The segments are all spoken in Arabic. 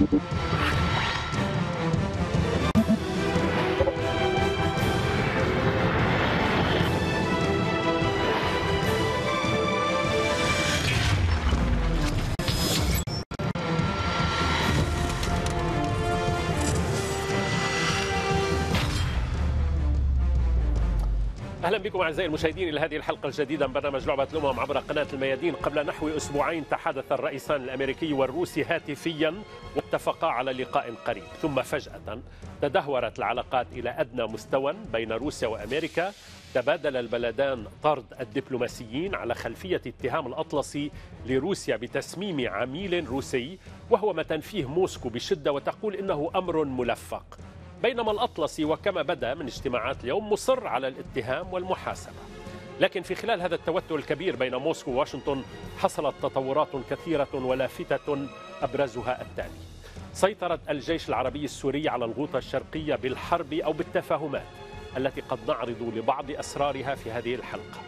Thank you. بكم أعزائي المشاهدين إلى هذه الحلقة الجديدة من برنامج لعبة الأمم عبر قناة الميادين. قبل نحو أسبوعين تحدث الرئيسان الأمريكي والروسي هاتفيا واتفقا على لقاء قريب. ثم فجأة تدهورت العلاقات إلى أدنى مستوى بين روسيا وأمريكا. تبادل البلدان طرد الدبلوماسيين على خلفية اتهام الأطلسي لروسيا بتسميم عميل روسي وهو ما تنفيه موسكو بشدة وتقول إنه أمر ملفق. بينما الأطلسي وكما بدأ من اجتماعات اليوم مصر على الاتهام والمحاسبة. لكن في خلال هذا التوتر الكبير بين موسكو وواشنطن حصلت تطورات كثيرة ولافتة أبرزها التالي. سيطرة الجيش العربي السوري على الغوطة الشرقية بالحرب أو بالتفاهمات التي قد نعرض لبعض أسرارها في هذه الحلقة.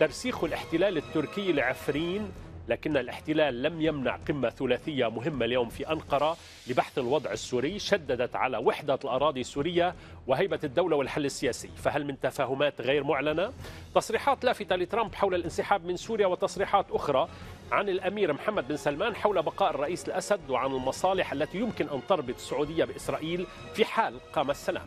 ترسيخ الاحتلال التركي لعفرين لكن الاحتلال لم يمنع قمة ثلاثية مهمة اليوم في أنقرة لبحث الوضع السوري شددت على وحدة الأراضي السورية وهيبة الدولة والحل السياسي. فهل من تفاهمات غير معلنة؟ تصريحات لافتة لترامب حول الانسحاب من سوريا وتصريحات أخرى عن الأمير محمد بن سلمان حول بقاء الرئيس الأسد وعن المصالح التي يمكن أن تربط السعودية بإسرائيل في حال قام السلام.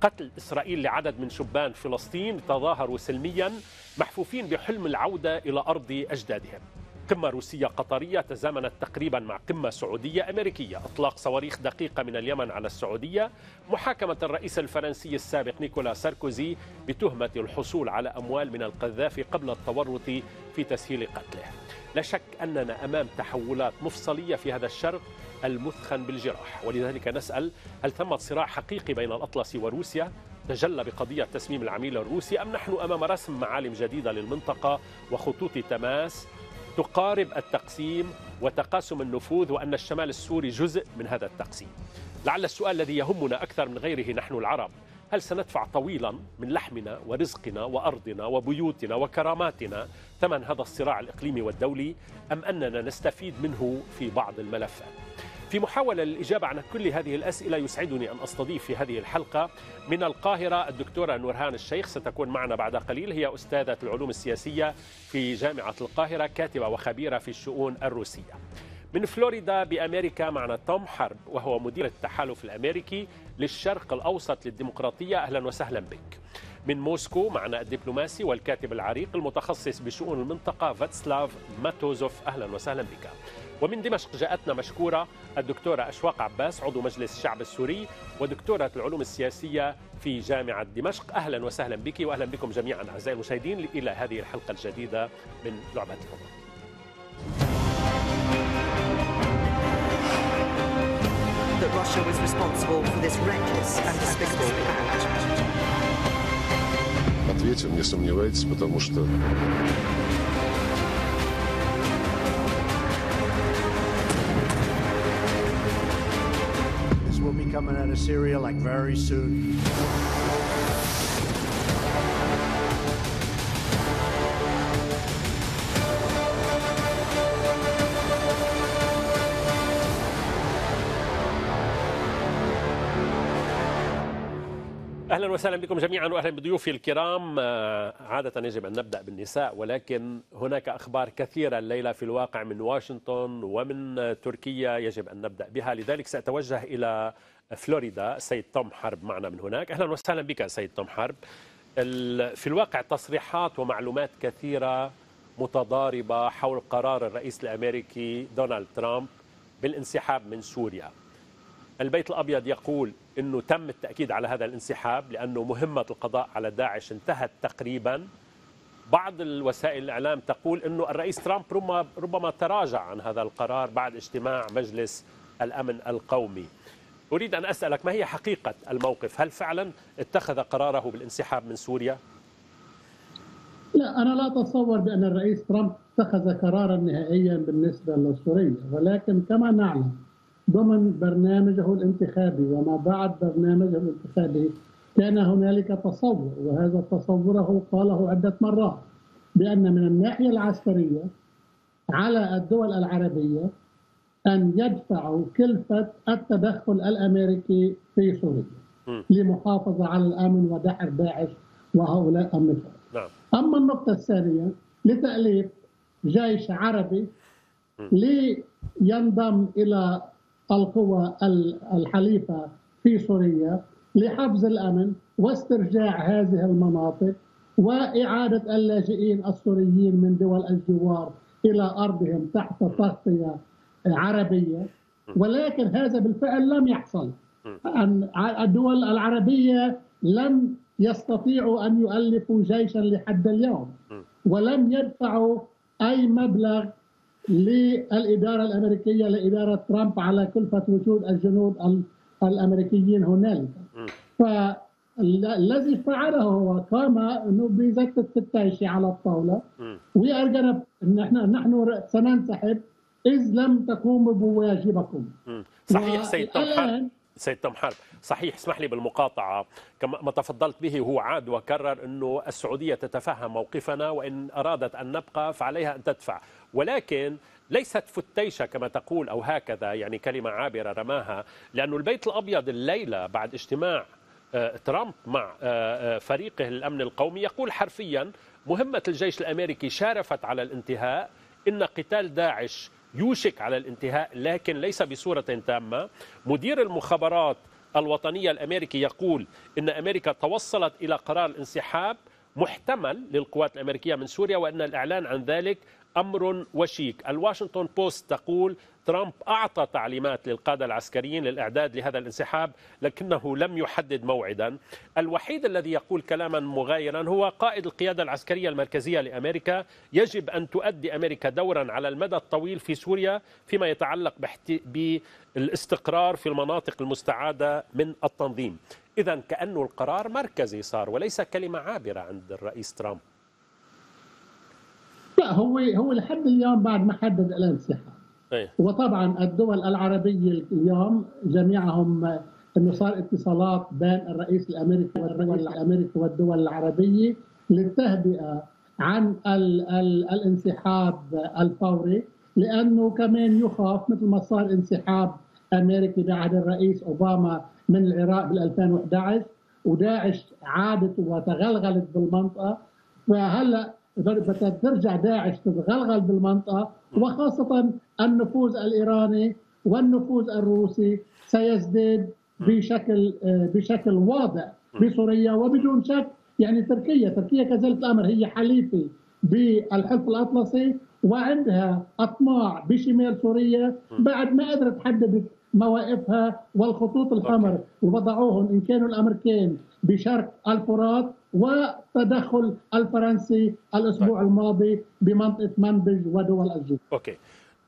قتل إسرائيل لعدد من شبان فلسطين تظاهروا سلميا محفوفين بحلم العودة إلى أرض أجدادهم. قمة روسية قطرية تزامنت تقريبا مع قمة سعودية أمريكية. إطلاق صواريخ دقيقة من اليمن على السعودية. محاكمة الرئيس الفرنسي السابق نيكولا ساركوزي بتهمة الحصول على أموال من القذافي قبل التورط في تسهيل قتله. لا شك أننا أمام تحولات مفصلية في هذا الشرق المثخن بالجراح. ولذلك نسأل هل ثمة صراع حقيقي بين الأطلس وروسيا؟ تجلى بقضية تسميم العميل الروسي أم نحن أمام رسم معالم جديدة للمنطقة وخطوط تماس؟ تقارب التقسيم وتقاسم النفوذ وأن الشمال السوري جزء من هذا التقسيم. لعل السؤال الذي يهمنا أكثر من غيره نحن العرب. هل سندفع طويلا من لحمنا ورزقنا وأرضنا وبيوتنا وكراماتنا ثمن هذا الصراع الإقليمي والدولي أم أننا نستفيد منه في بعض الملفات؟ في محاولة للإجابة عن كل هذه الأسئلة يسعدني أن أستضيف في هذه الحلقة من القاهرة الدكتورة نورهان الشيخ ستكون معنا بعد قليل. هي أستاذة العلوم السياسية في جامعة القاهرة كاتبة وخبيرة في الشؤون الروسية. من فلوريدا بأمريكا معنا توم حرب وهو مدير التحالف الأمريكي للشرق الأوسط للديمقراطية. أهلا وسهلا بك. من موسكو معنا الدبلوماسي والكاتب العريق المتخصص بشؤون المنطقة فاتسلاف ماتوزوف. أهلا وسهلا بك. ومن دمشق جاءتنا مشكورة الدكتورة أشواق عباس عضو مجلس الشعب السوري ودكتورة العلوم السياسية في جامعة دمشق أهلا وسهلا بك وأهلا بكم جميعا أعزائي المشاهدين إلى هذه الحلقة الجديدة من لعبة الأمم that Russia was responsible for this reckless and despicable act. Ответим, не сомневайтесь, потому что coming out of Syria like very soon. أهلا وسهلا بكم جميعا واهلا بضيوفي الكرام آه، عادة يجب أن نبدأ بالنساء ولكن هناك أخبار كثيرة الليلة في الواقع من واشنطن ومن تركيا يجب أن نبدأ بها لذلك سأتوجه إلى فلوريدا. السيد توم حرب معنا من هناك. أهلا وسهلا بك سيد توم حرب في الواقع تصريحات ومعلومات كثيرة متضاربة حول قرار الرئيس الأمريكي دونالد ترامب بالانسحاب من سوريا. البيت الأبيض يقول أنه تم التأكيد على هذا الانسحاب لأنه مهمة القضاء على داعش انتهت تقريبا. بعض الوسائل الإعلام تقول أنه الرئيس ترامب ربما تراجع عن هذا القرار بعد اجتماع مجلس الأمن القومي. أريد أن أسألك ما هي حقيقة الموقف هل فعلا اتخذ قراره بالانسحاب من سوريا؟ لا أنا لا أتصور بأن الرئيس ترامب اتخذ قرارا نهائيا بالنسبة لسوريا ولكن كما نعلم ضمن برنامجه الانتخابي وما بعد برنامجه الانتخابي كان هنالك تصور وهذا تصوره قاله عدة مرات بأن من الناحية العسكرية على الدول العربية أن يدفعوا كلفة التدخل الأمريكي في سوريا لمحافظة على الأمن ودحر داعش وهؤلاء النفاق. نعم. أما النقطة الثانية لتأليف جيش عربي لينضم إلى القوى الحليفة في سوريا لحفظ الأمن واسترجاع هذه المناطق وإعادة اللاجئين السوريين من دول الجوار إلى أرضهم تحت تغطية عربية. ولكن هذا بالفعل لم يحصل. الدول العربية لم يستطيعوا أن يؤلفوا جيشا لحد اليوم. ولم يدفعوا أي مبلغ للإدارة الأمريكية لإدارة ترامب على كلفة وجود الجنود الأمريكيين هنالك. فالذي فعله هو قام إنه put the issue على الطاولة. we are نحن نحن سننسحب. إذ لم تقوموا بواجبكم. صحيح سيد طمحان سيد طمحان صحيح اسمح لي بالمقاطعة. كما ما تفضلت به هو عاد وكرر أنه السعودية تتفهم موقفنا وإن أرادت أن نبقى فعليها أن تدفع. ولكن ليست فتيشة كما تقول أو هكذا يعني كلمة عابرة رماها لأنه البيت الأبيض الليلة بعد اجتماع آه، ترامب مع آه، آه، فريقه الأمن القومي يقول حرفيا مهمة الجيش الأمريكي شارفت على الانتهاء إن قتال داعش يوشك على الانتهاء لكن ليس بصورة تامة. مدير المخابرات الوطنية الأمريكي يقول إن أمريكا توصلت إلى قرار الانسحاب محتمل للقوات الأمريكية من سوريا وأن الإعلان عن ذلك أمر وشيك. الواشنطن بوست تقول ترامب أعطى تعليمات للقادة العسكريين للإعداد لهذا الانسحاب لكنه لم يحدد موعدا. الوحيد الذي يقول كلاما مغايرا هو قائد القيادة العسكرية المركزية لأمريكا. يجب أن تؤدي أمريكا دورا على المدى الطويل في سوريا فيما يتعلق بالإستقرار في المناطق المستعادة من التنظيم. إذا كأنه القرار مركزي صار وليس كلمة عابرة عند الرئيس ترامب. لا هو هو لحد اليوم بعد ما حدد الانسحاب أيه. وطبعا الدول العربية اليوم جميعهم إنه صار اتصالات بين الرئيس الأمريكي والدول الأمريكي والدول العربية للتهدئة عن ال ال الانسحاب الفوري لأنه كمان يخاف مثل ما صار انسحاب أمريكي بعد الرئيس أوباما من العراق بال 2011 وداعش عادت وتغلغلت بالمنطقة. فهلا ترجع داعش تتغلغل بالمنطقة. وخاصة النفوذ الإيراني والنفوذ الروسي سيزداد بشكل بشكل واضح بسوريا وبدون شك يعني تركيا. تركيا كذلك الأمر هي حليفة بالحلف الأطلسي وعندها أطماع بشمال سوريا. بعد ما قدرت تحدد مواقفها والخطوط الحمر ووضعوهم إن كانوا الأمريكان بشرق الفرات والتدخل الفرنسي الأسبوع الماضي بمنطقة منبج ودول الجنوب. أوكي.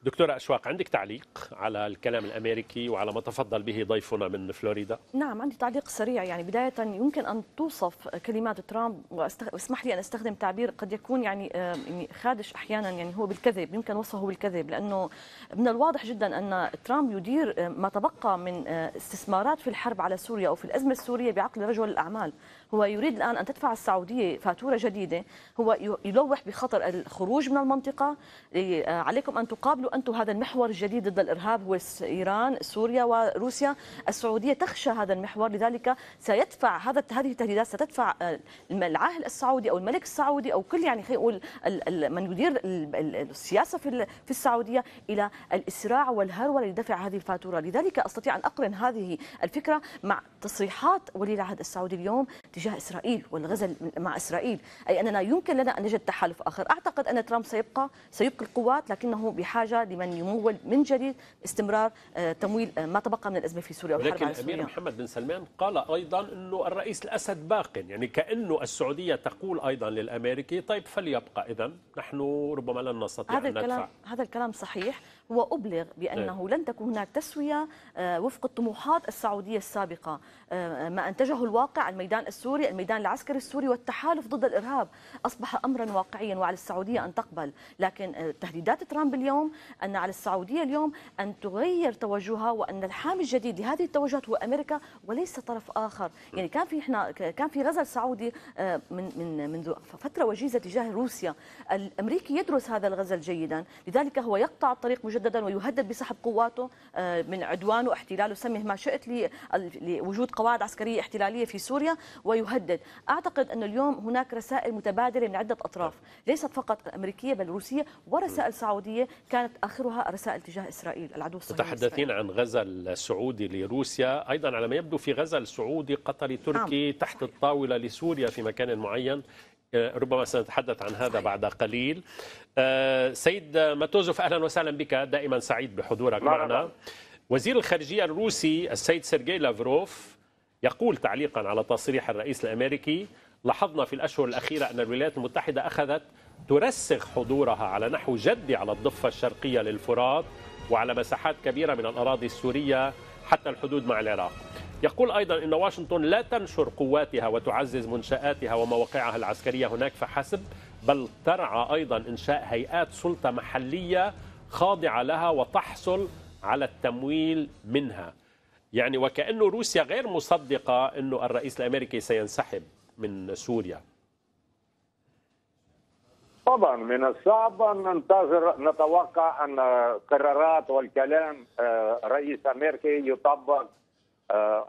دكتورة أشواق عندك تعليق على الكلام الأمريكي وعلى ما تفضل به ضيفنا من فلوريدا؟ نعم عندي تعليق سريع. يعني بداية يمكن أن توصف كلمات ترامب واسمح لي أن أستخدم تعبير قد يكون يعني آه، يعني خادش أحيانا يعني هو بالكذب يمكن وصفه بالكذب لأنه من الواضح جدا أن ترامب يدير آه، ما تبقى من آه، استثمارات في الحرب على سوريا أو في الأزمة السورية بعقل رجل الأعمال. هو يريد الآن أن تدفع السعودية فاتورة جديدة. هو يلوح بخطر الخروج من المنطقة. عليكم أن تقابلوا أنتم هذا المحور الجديد ضد الإرهاب هو إيران سوريا وروسيا. السعودية تخشى هذا المحور لذلك سيدفع هذا هذه التهديدات ستدفع العاهل السعودي أو الملك السعودي أو كل يعني خلينا نقول من يدير السياسة في في السعودية إلى الإسراع والهرولة لدفع هذه الفاتورة. لذلك أستطيع أن أقرن هذه الفكرة مع تصريحات ولي العهد السعودي اليوم تجاه إسرائيل والغزل مع إسرائيل. أي أننا يمكن لنا أن نجد تحالف آخر. أعتقد أن ترامب سيبقى سيبقي القوات لكنه بحاجة لمن يمول من جديد استمرار آه، تمويل آه، ما تبقى من الأزمة في سوريا والحرب على سوريا الأمير محمد بن سلمان قال أيضا أنه الرئيس الأسد باق يعني كأنه السعودية تقول أيضا للأمريكي طيب فليبقى. إذا نحن ربما لن نستطيع هذا أن الكلام هذا الكلام صحيح. هو أبلغ بأنه لن تكون هناك تسوية آه، وفق الطموحات السعودية السابقة. ما أنتجه الواقع الميدان السوري الميدان العسكري السوري والتحالف ضد الإرهاب. أصبح أمرا واقعيا وعلى السعودية أن تقبل. لكن تهديدات ترامب اليوم أن على السعودية اليوم أن تغير توجهها وأن الحامي الجديد لهذه التوجهات هو أمريكا وليس طرف آخر. يعني كان في إحنا كان في غزل سعودي آه، من من منذ فترة وجيزة تجاه روسيا. الأمريكي يدرس هذا الغزل جيدا. لذلك هو يقطع الطريق مجددا ويهدد بسحب قواته آه، من عدوانه واحتلاله. سمه ما شئت لوجود قواعد عسكرية احتلالية في سوريا ويهدد. أعتقد أن اليوم هناك رسائل متبادلة من عدة أطراف ليست فقط أمريكية بل روسية ورسائل سعودية كانت آخرها رسائل تجاه إسرائيل. العدو الصهيوني متحدثين عن غزا السعودي لروسيا. أيضا على ما يبدو في غزا السعودي قطري تركي نعم. تحت الطاولة لسوريا في مكان معين. ربما سنتحدث عن هذا بعد قليل. آه، سيد ماتوزوف أهلا وسهلا بك. دائما سعيد بحضورك معنا. وزير الخارجية الروسي السيد سيرجي لافروف يقول تعليقا على تصريح الرئيس الأمريكي لاحظنا في الأشهر الأخيرة أن الولايات المتحدة أخذت ترسخ حضورها على نحو جدي على الضفة الشرقية للفرات وعلى مساحات كبيرة من الأراضي السورية حتى الحدود مع العراق. يقول أيضا إن واشنطن لا تنشر قواتها وتعزز منشآتها ومواقعها العسكرية هناك فحسب بل ترعى أيضا إنشاء هيئات سلطة محلية خاضعة لها وتحصل على التمويل منها. يعني وكانه روسيا غير مصدقة إنه الرئيس الأمريكي سينسحب من سوريا. طبعا من الصعب أن ننتظر نتوقع أن قرارات والكلام آه، رئيس أمريكي يطبق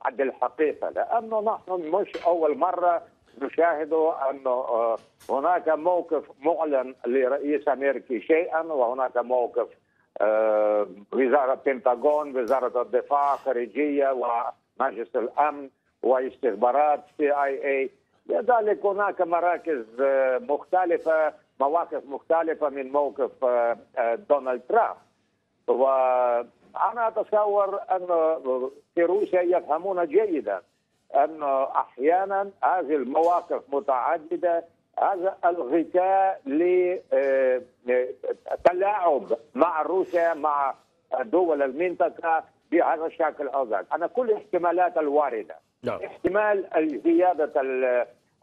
عند الحقيقة لأنه نحن مش أول مرة نشاهد انه آه، هناك موقف معلن لرئيس أمريكي شيئا وهناك موقف وزارة البنتاغون وزارة الدفاع خارجية ومجلس الأمن واستخبارات سي اي اي لذلك هناك مراكز مختلفة مواقف مختلفة من موقف آه، آه، دونالد ترامب. وأنا أتصور أن في روسيا يفهمون جيدا أن أحيانا هذه المواقف متعددة هذا الغثاء لتلاعب آه، مع روسيا مع دول المنطقة بهذا الشكل أو ذاك، أنا كل الاحتمالات الواردة نعم. احتمال زيادة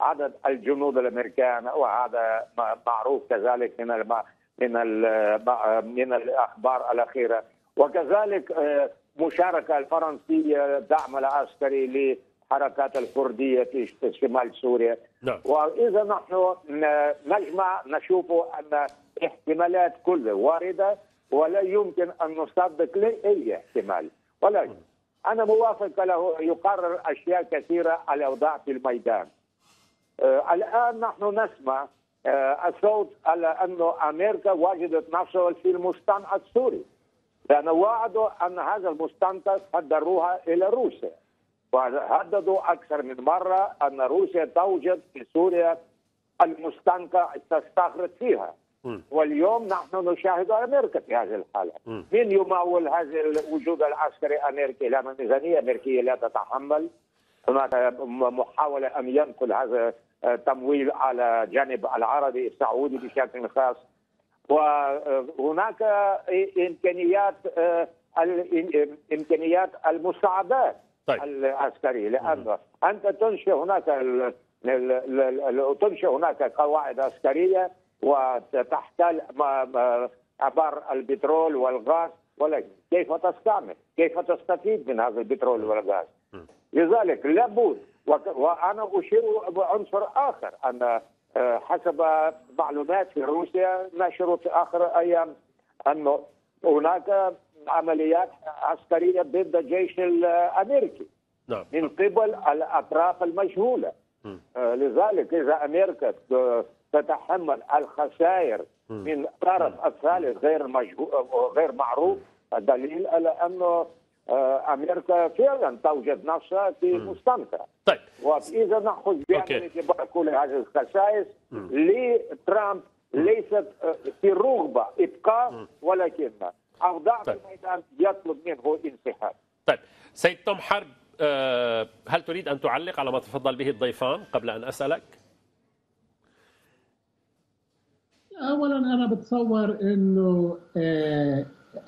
عدد الجنود الأمريكان وهذا معروف كذلك من. من. من الأخبار الأخيرة وكذلك آه، مشاركة الفرنسية دعم العسكري لحركات الكردية في شمال سوريا. نعم. وإذا نحن نجمع نشوف أن احتمالات كلها واردة ولا يمكن أن نصدق لأي احتمال. ولكن أنا موافق له يقرر أشياء كثيرة على الاوضاع في الميدان. آه، الآن نحن نسمع آه، الصوت على انه أمريكا وجدت نفسها في المستنقع السوري. لأن وعدوا أن هذا المستنقع صدروها إلى روسيا. وهددوا أكثر من مرة أن روسيا توجد في سوريا المستنقع تستغرق فيها. واليوم نحن نشاهد أمريكا في هذه الحالة. من يمول هذا الوجود العسكري الامريكي لأن الميزانيه الامريكيه لا تتحمل. هناك محاولة أن ينقل هذا تمويل على جانب العربي السعودي بشكل خاص. وهناك إمكانيات إمكانيات المساعدات طيب. العسكرية لأن أنت تنشئ هناك تنشئ هناك قواعد عسكرية وتحتل ابار البترول والغاز ولكن كيف تستعمل؟ كيف تستفيد من هذا البترول والغاز؟ لذلك لابد وأنا أشير بعنصر آخر أن آه، حسب معلومات في روسيا نشروا في آخر أيام انه هناك عمليات عسكرية ضد الجيش الأمريكي نعم. من قبل الأطراف المجهولة. آه، لذلك إذا أمريكا تتحمل الخسائر من طرف الثالث غير مجهول غير معروف دليل على أنه آه، أمريكا فعلا توجد نفسها في مستنقع طيب. وإذا نأخذ بعين الاعتبار كل هذه الخسائر لترامب ليست آه، في رغبة إبقاء ولكن اوضاع طيب. الميدان يطلب منه انسحاب. طيب. سيد توم حرب آه، هل تريد أن تعلق على ما تفضل به الضيفان قبل أن أسألك؟ اولا أنا بتصور إنه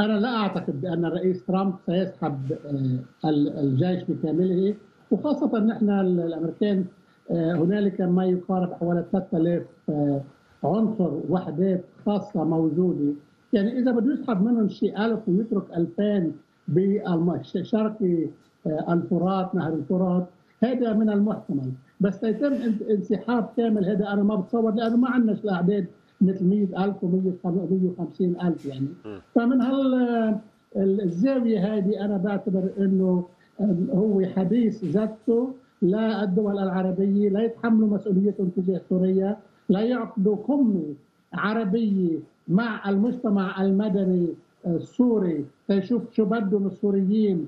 أنا لا أعتقد بأن الرئيس ترامب سيسحب آه، الجيش بكامله وخاصة ان إحنا الأمريكان آه، هنالك ما يقارب حوالي 3000 آه، عنصر وحدات خاصة موجودة. يعني إذا بده يسحب منهم شيء 1000 ويترك 2000 بالشرقي الفرات نهر الفرات هذا من المحتمل. بس يتم انسحاب كامل هذا أنا ما بتصور لأنه ما عندناش الأعداد مثل 100000 و150000 يعني. فمن هال الزاوية هذه أنا بعتبر إنه هو حديث ذاته. لا الدول العربية لا يتحملوا مسؤوليتهم تجاه سوريا لا يعقدوا قمه عربيه مع المجتمع المدني السوري تشوف شو بدهم السوريين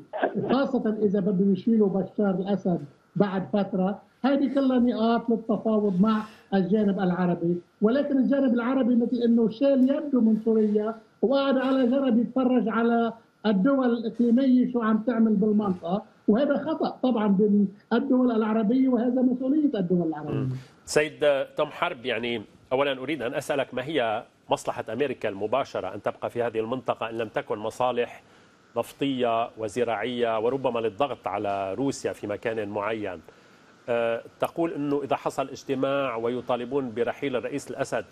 خاصة إذا بدهم يشيلوا بشار الأسد. بعد فترة. هذه كلها نقاط للتفاوض مع الجانب العربي ولكن الجانب العربي مثل إنه شال يده من سوريا وقعد على جنب يتفرج على الدول الاقليميه شو عم تعمل بالمنطقة. وهذا خطأ طبعا بين الدول العربية وهذا مسؤولية الدول العربية. سيد توم حرب يعني اولا أريد أن أسألك ما هي مصلحة أمريكا المباشرة أن تبقى في هذه المنطقة إن لم تكن مصالح نفطية وزراعية وربما للضغط على روسيا في مكان معين. أه، تقول إنه إذا حصل اجتماع ويطالبون برحيل الرئيس الأسد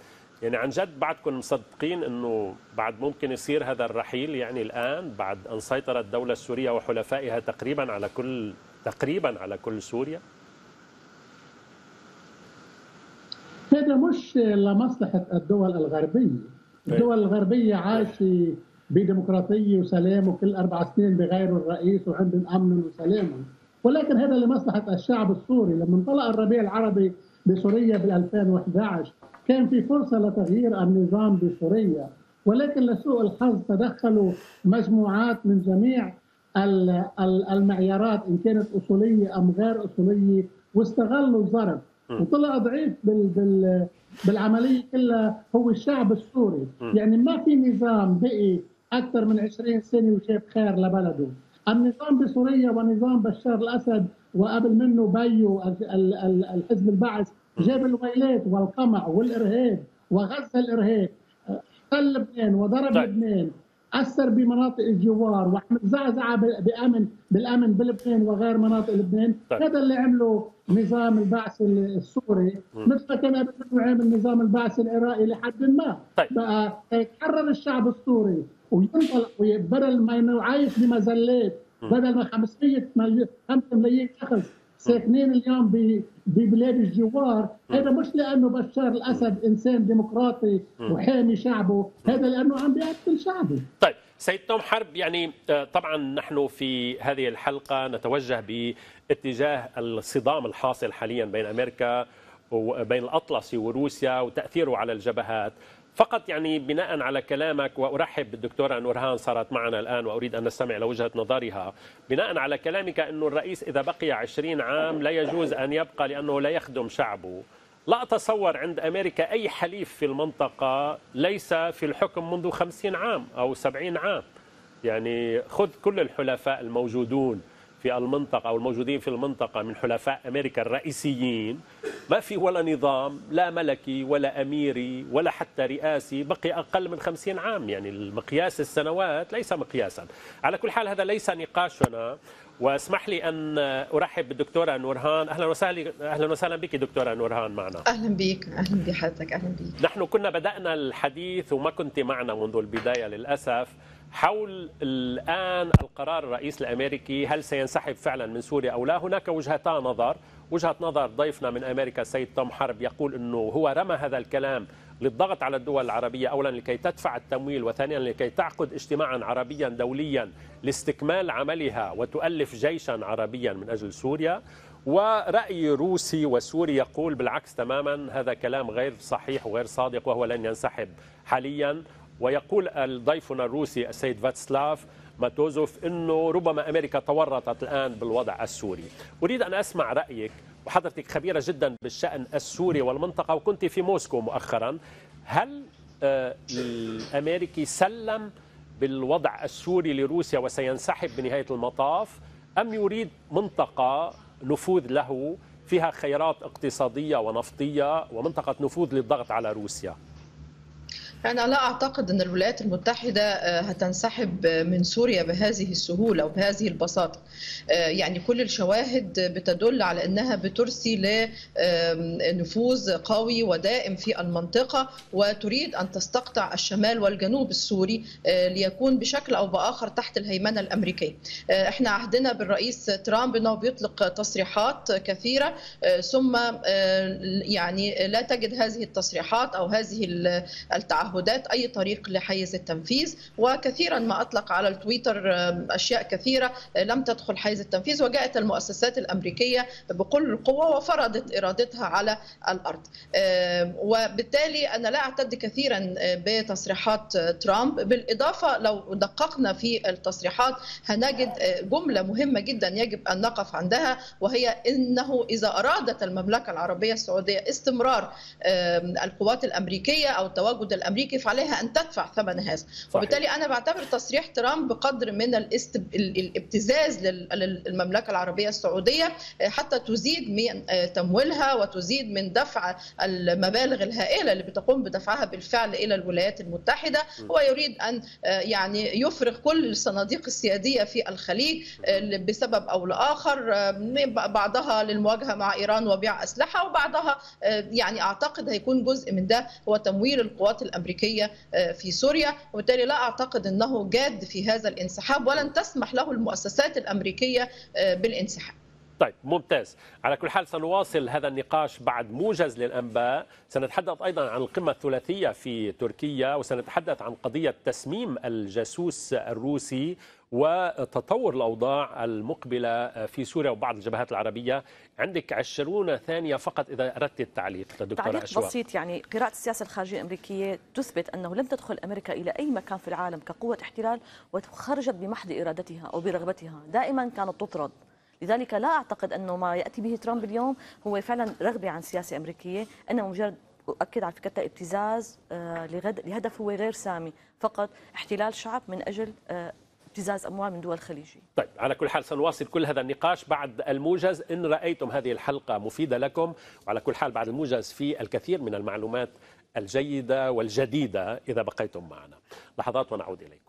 يعني عن جد بعدكم مصدقين إنه بعد ممكن يصير هذا الرحيل يعني الآن بعد أن سيطرت الدولة السوريه وحلفائها تقريبا على كل تقريبا على كل سوريا؟ هذا مش لمصلحة الدول الغربية، طيب. الدول الغربية عايشة بديمقراطية وسلام وكل أربع سنين بغيروا الرئيس وعندهم أمن وسلام. ولكن هذا لمصلحه الشعب السوري. لما انطلق الربيع العربي بسوريا بال 2011 كان في فرصة لتغيير النظام بسوريا. ولكن لسوء الحظ تدخلوا مجموعات من جميع المعيارات إن كانت أصولية أم غير أصولية واستغلوا الظرف. وطلع ضعيف بال بال بالعملية كلها هو الشعب السوري. يعني ما في نظام بقي أكثر من 20 سنة وشاف خير لبلده. النظام بسوريا ونظام بشار الأسد وقبل منه بيو الحزب البعث جاب الويلات والقمع والإرهاب وغزا الإرهاب. احتل لبنان وضرب طيب. لبنان أثر بمناطق الجوار وزعزع بامن بالأمن بلبنان وغير مناطق لبنان. طيب. هذا اللي عمله نظام البعث السوري. مثل ما كان قبل عامل نظام البعث العراقي لحد ما. طيب. بقى يتحرر الشعب السوري. وينطلق بدل ما انه عايش بمزلات بدل ما 500 مليون 5 ملايين شخص ساكنين اليوم ببلاد الجوار هذا مش لأنه بشار الأسد إنسان ديمقراطي وحامي شعبه هذا لأنه عم بيقتل شعبه. طيب سيد توم حرب يعني آه، طبعا نحن في هذه الحلقة نتوجه باتجاه الصدام الحاصل حاليا بين أمريكا وبين الأطلسي وروسيا وتأثيره على الجبهات. فقط يعني بناء على كلامك وأرحب بالدكتورة نورهان صارت معنا الآن وأريد أن نستمع لوجهه نظرها. بناء على كلامك انه الرئيس إذا بقي 20 عام لا يجوز أن يبقى لأنه لا يخدم شعبه. لا أتصور عند أمريكا أي حليف في المنطقة ليس في الحكم منذ 50 عام أو 70 عام. يعني خذ كل الحلفاء الموجودون. في المنطقة أو الموجودين في المنطقة من حلفاء أمريكا الرئيسيين ما في ولا نظام لا ملكي ولا أميري ولا حتى رئاسي بقي أقل من خمسين عام. يعني المقياس السنوات ليس مقياسا. على كل حال هذا ليس نقاشنا. واسمح لي أن أرحب بالدكتورة نورهان. أهلا وسهلا أهلا وسهلا بك دكتورة نورهان معنا. أهلا بك أهلا بحضرتك أهلا بك. نحن كنا بدأنا الحديث وما كنت معنا منذ البداية للأسف. حول الآن القرار الرئيس الأمريكي هل سينسحب فعلا من سوريا أو لا؟ هناك وجهتا نظر وجهة نظر ضيفنا من أمريكا السيد توم حرب يقول أنه هو رمى هذا الكلام للضغط على الدول العربية أولا لكي تدفع التمويل وثانيا لكي تعقد اجتماعا عربيا دوليا لاستكمال عملها وتؤلف جيشا عربيا من أجل سوريا. ورأي روسي وسوري يقول بالعكس تماما هذا كلام غير صحيح وغير صادق وهو لن ينسحب حاليا. ويقول ضيفنا الروسي السيد فاتسلاف ماتوزوف إنه ربما أمريكا تورطت الآن بالوضع السوري. أريد أن أسمع رأيك وحضرتك خبيرة جدا بالشأن السوري والمنطقة وكنت في موسكو مؤخرا. هل آه، الأمريكي سلم بالوضع السوري لروسيا وسينسحب بنهاية المطاف أم يريد منطقة نفوذ له فيها خيارات اقتصادية ونفطية ومنطقة نفوذ للضغط على روسيا؟ أنا لا أعتقد أن الولايات المتحدة آه، هتنسحب من سوريا بهذه السهولة وبهذه البساطة. آه، يعني كل الشواهد بتدل على أنها بترسي لنفوذ قوي ودائم في المنطقة وتريد أن تستقطع الشمال والجنوب السوري آه، ليكون بشكل أو بآخر تحت الهيمنة الأمريكية. إحنا عهدنا بالرئيس ترامب أنه بيطلق تصريحات كثيرة ثم يعني لا تجد هذه التصريحات أو هذه التعهدات تعهدات أي طريق لحيز التنفيذ. وكثيرا ما أطلق على التويتر أشياء كثيرة لم تدخل حيز التنفيذ وجاءت المؤسسات الأمريكية بكل القوه وفرضت إرادتها على الأرض. وبالتالي أنا لا أعتد كثيرا بتصريحات ترامب. بالإضافة لو دققنا في التصريحات هنجد جملة مهمة جدا يجب أن نقف عندها وهي إنه إذا أرادت المملكة العربية السعودية استمرار القوات الأمريكية أو التواجد الامريكي الامريكي فعليها أن تدفع ثمن هذا. وبالتالي أنا بعتبر تصريح ترامب بقدر من الاستب... الابتزاز للمملكة العربية السعودية حتى تزيد من تمويلها وتزيد من دفع المبالغ الهائلة اللي بتقوم بدفعها بالفعل إلى الولايات المتحدة. هو يريد أن يعني يفرغ كل الصناديق السيادية في الخليج بسبب أو لآخر بعضها للمواجهة مع إيران وبيع أسلحة وبعضها يعني أعتقد هيكون جزء من ده هو تمويل القوات الأمريكية الأمريكية آه، في سوريا. وبالتالي لا أعتقد إنه جاد في هذا الانسحاب ولن تسمح له المؤسسات الأمريكية آه، بالانسحاب. طيب ممتاز. على كل حال سنواصل هذا النقاش بعد موجز للأنباء. سنتحدث أيضا عن القمة الثلاثية في تركيا وسنتحدث عن قضية تسميم الجاسوس الروسي وتطور الأوضاع المقبلة في سوريا وبعض الجبهات العربية. عندك عشرون ثانية فقط إذا أردت التعليق دكتورة تعليق أشواق. بسيط يعني قراءة السياسة الخارجية الأمريكية تثبت أنه لم تدخل أمريكا إلى أي مكان في العالم كقوة احتلال وخرجت بمحض إرادتها أو برغبتها. دائما كانت تطرد. لذلك لا أعتقد أنه ما يأتي به ترامب اليوم هو فعلا رغبة عن سياسة أمريكية إنما مجرد أؤكد على فكرة ابتزاز آه، لهدف هو غير سامي فقط احتلال شعب من أجل آه، ابتزاز أموال من دول خليجية. طيب على كل حال سنواصل كل هذا النقاش بعد الموجز إن رأيتم هذه الحلقة مفيدة لكم وعلى كل حال بعد الموجز في الكثير من المعلومات الجيدة والجديدة إذا بقيتم معنا. لحظات ونعود إليكم.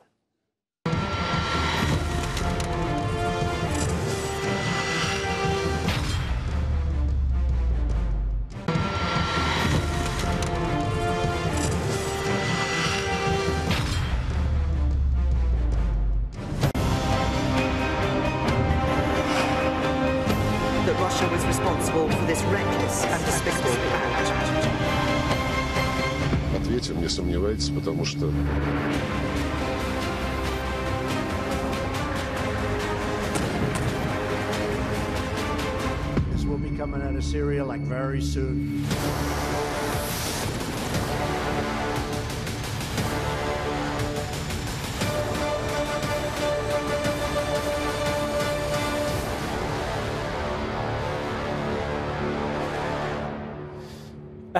что This will be coming out of Syria like very soon.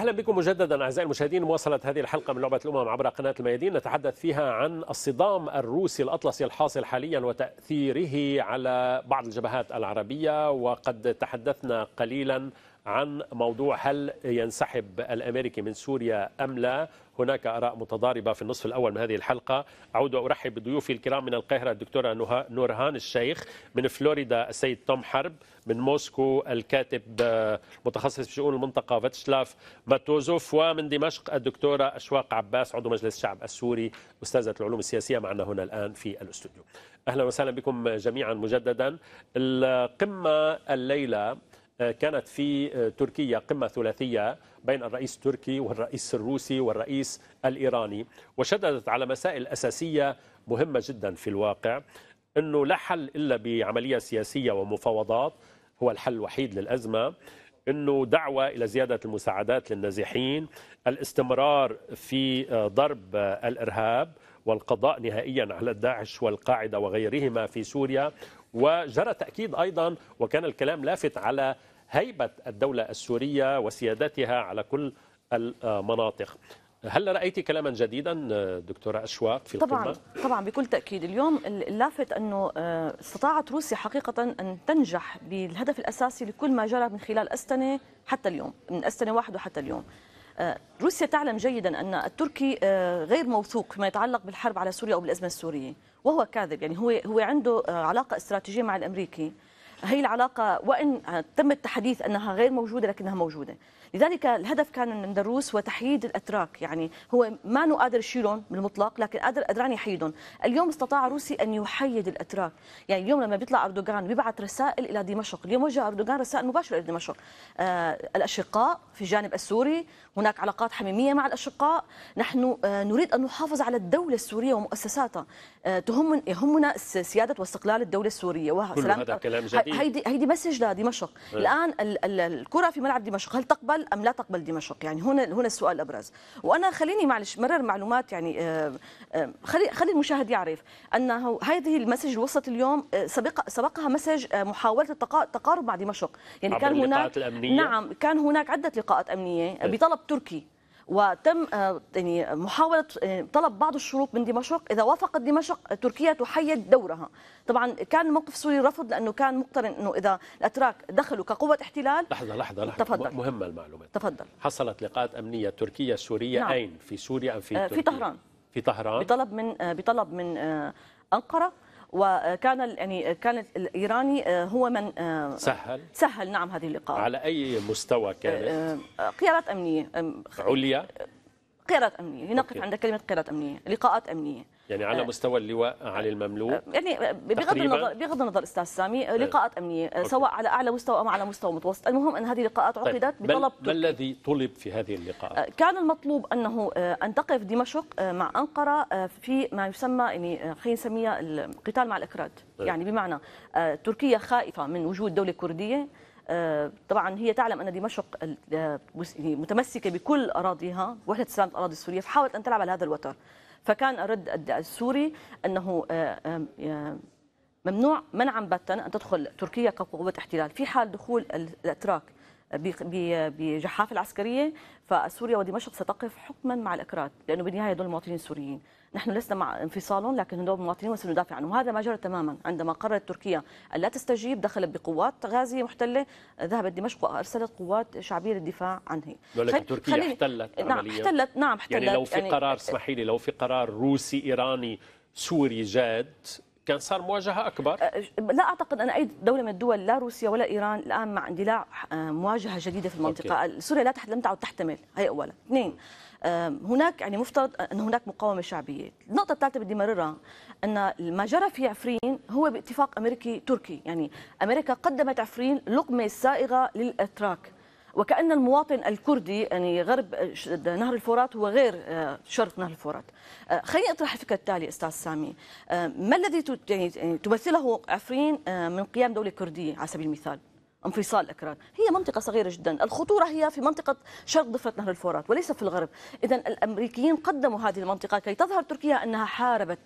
أهلا بكم مجددا أعزائي المشاهدين مواصلة هذه الحلقة من لعبة الأمم عبر قناة الميادين. نتحدث فيها عن الصدام الروسي الأطلسي الحاصل حاليا وتأثيره على بعض الجبهات العربية. وقد تحدثنا قليلا عن موضوع هل ينسحب الأمريكي من سوريا أم لا. هناك آراء متضاربة في النصف الأول من هذه الحلقة. أعود وأرحب بضيوفي الكرام من القاهرة الدكتورة نورهان الشيخ من فلوريدا السيد توم حرب. من موسكو الكاتب آه، متخصص في شؤون المنطقة فاتشلاف ماتوزوف ومن دمشق الدكتورة أشواق عباس عضو مجلس الشعب السوري أستاذة العلوم السياسية معنا هنا الآن في الاستوديو. أهلا وسهلا بكم جميعا مجددا. القمة الليلة آه، كانت في آه، تركيا قمة ثلاثية بين الرئيس التركي والرئيس الروسي والرئيس الإيراني وشددت على مسائل أساسية مهمة جدا في الواقع أنه لا حل إلا بعملية سياسية ومفاوضات هو الحل الوحيد للأزمة أنه دعوة إلى زيادة المساعدات للنازحين الاستمرار في آه، ضرب الإرهاب والقضاء نهائيا على داعش والقاعدة وغيرهما في سوريا. وجرى تأكيد أيضا وكان الكلام لافت على هيبة الدولة السورية وسيادتها على كل المناطق. هل رأيت كلاما جديدا دكتورة أشواق في طبعا القمة؟ طبعا بكل تأكيد. اليوم اللافت أنه آه، استطاعت روسيا حقيقة أن تنجح بالهدف الأساسي لكل ما جرى من خلال أستنة حتى اليوم من أستنة واحد وحتى اليوم. روسيا تعلم جيدا أن التركي غير موثوق فيما يتعلق بالحرب على سوريا أو بالأزمة السورية وهو كاذب. يعني هو هو عنده علاقة استراتيجية مع الأمريكي. هي العلاقة وإن تم التحديث أنها غير موجودة لكنها موجودة. لذلك الهدف كان من الروس هو تحييد الأتراك. يعني هو ما انه قادر يشيلهم بالمطلق لكن قادر قدران يحيدهم. اليوم استطاع روسي أن يحيد الأتراك. يعني اليوم لما بيطلع أردوغان بيبعث رسائل إلى دمشق. اليوم وجه أردوغان رسائل مباشرة إلى دمشق. آه الأشقاء في الجانب السوري هناك علاقات حميمية مع الأشقاء. نحن آه نريد أن نحافظ على الدولة السورية ومؤسساتها. آه تهم يهمنا سيادة واستقلال الدولة السورية. وسلام هذا كلام جديد. هيدي هيدي message لدمشق. الآن الكرة في ملعب دمشق. هل تقبل تقبل أم لا تقبل دمشق؟ يعني هنا هنا السؤال الابرز وأنا خليني معلش مرر معلومات يعني آه، آه، خلي خلي المشاهد يعرف أنه هذه ال message وصلت اليوم آه، سبق سبقها message محاولة التقارب مع دمشق. يعني كان هناك الأمنية. نعم كان هناك عدة لقاءات أمنية بطلب تركي. وتم يعني محاولة طلب بعض الشروط من دمشق. إذا وافقت دمشق تركيا تحيد دورها. طبعا كان الموقف السوري رفض لأنه كان مقترن إنه إذا الأتراك دخلوا كقوة احتلال لحظة لحظة لحظة. تفضل. مهمه المعلومات تفضل. حصلت لقاءات أمنية تركية سورية نعم. أين؟ في سوريا أم في آه في طهران. في طهران. بطلب من آه بطلب من آه أنقرة. وكان يعني كان الإيراني آه، هو من سهل. سهل. نعم هذه اللقاءات على أي مستوى كانت؟ قيادات أمنية. عليا؟ قيادات أمنية. نقف عند كلمة قيادات أمنية لقاءات أمنية. يعني على آه. مستوى اللواء علي المملوك آه، يعني بغض النظر بغض النظر أستاذ سامي آه، لقاءات أمنية أوكي. سواء على أعلى مستوى أو على مستوى متوسط المهم أن هذه اللقاءات طيب، عقدت طيب. بطلب ما الذي طلب في هذه اللقاءات كان المطلوب أنه أن تقف دمشق مع أنقرة في ما يسمى يعني خلينا نسميها القتال مع الإكراد طيب. يعني بمعنى تركيا خائفة من وجود دولة كردية طبعا هي تعلم أن دمشق متمسكة بكل أراضيها وحده سلامه الأراضي السورية فحاولت أن تلعب على هذا الوتر فكان الرد السوري أنه آه، آه، ممنوع منعا باتا أن تدخل تركيا كقوة احتلال. في حال دخول الأتراك بجحافل العسكرية فسوريا ودمشق ستقف حكما مع الاكراد لأنه بالنهاية هذول مواطنين سوريين نحن لسنا مع انفصالهم لكن هذول مواطنين وسندافع عنهم. وهذا ما جرى تماما. عندما قررت تركيا أن لا تستجيب دخلت بقوات غازية محتلة ذهبت دمشق وأرسلت قوات شعبية للدفاع عنها. لكن تركيا احتلت نعم احتلت نعم احتلت يعني لو في يعني قرار اسمحي لي لو في قرار روسي إيراني سوري جاد كان صار مواجهة أكبر؟ أه، لا أعتقد أن أي دولة من الدول لا روسيا ولا إيران الآن مع اندلاع أه، مواجهة جديدة في المنطقة. okay. سوريا لا لم تعد تحتمل هي أولا. اثنين هناك يعني مفترض أن هناك مقاومة شعبية. النقطة الثالثة بدي مررها أن ما جرى في عفرين هو باتفاق أمريكي تركي. يعني أمريكا قدمت عفرين لقمة سائغة للإتراك. وكأن المواطن الكردي يعني غرب نهر الفرات هو غير آه، شرق نهر الفرات آه، خليني أطرح الفكرة التالية أستاذ سامي. آه، ما الذي يعني تمثله عفرين من قيام دولة كردية على سبيل المثال؟ انفصال الأكراد. هي منطقة صغيرة جدا. الخطورة هي في منطقة شرق ضفة نهر الفرات وليس في الغرب. إذا الأمريكيين قدموا هذه المنطقة كي تظهر تركيا أنها حاربت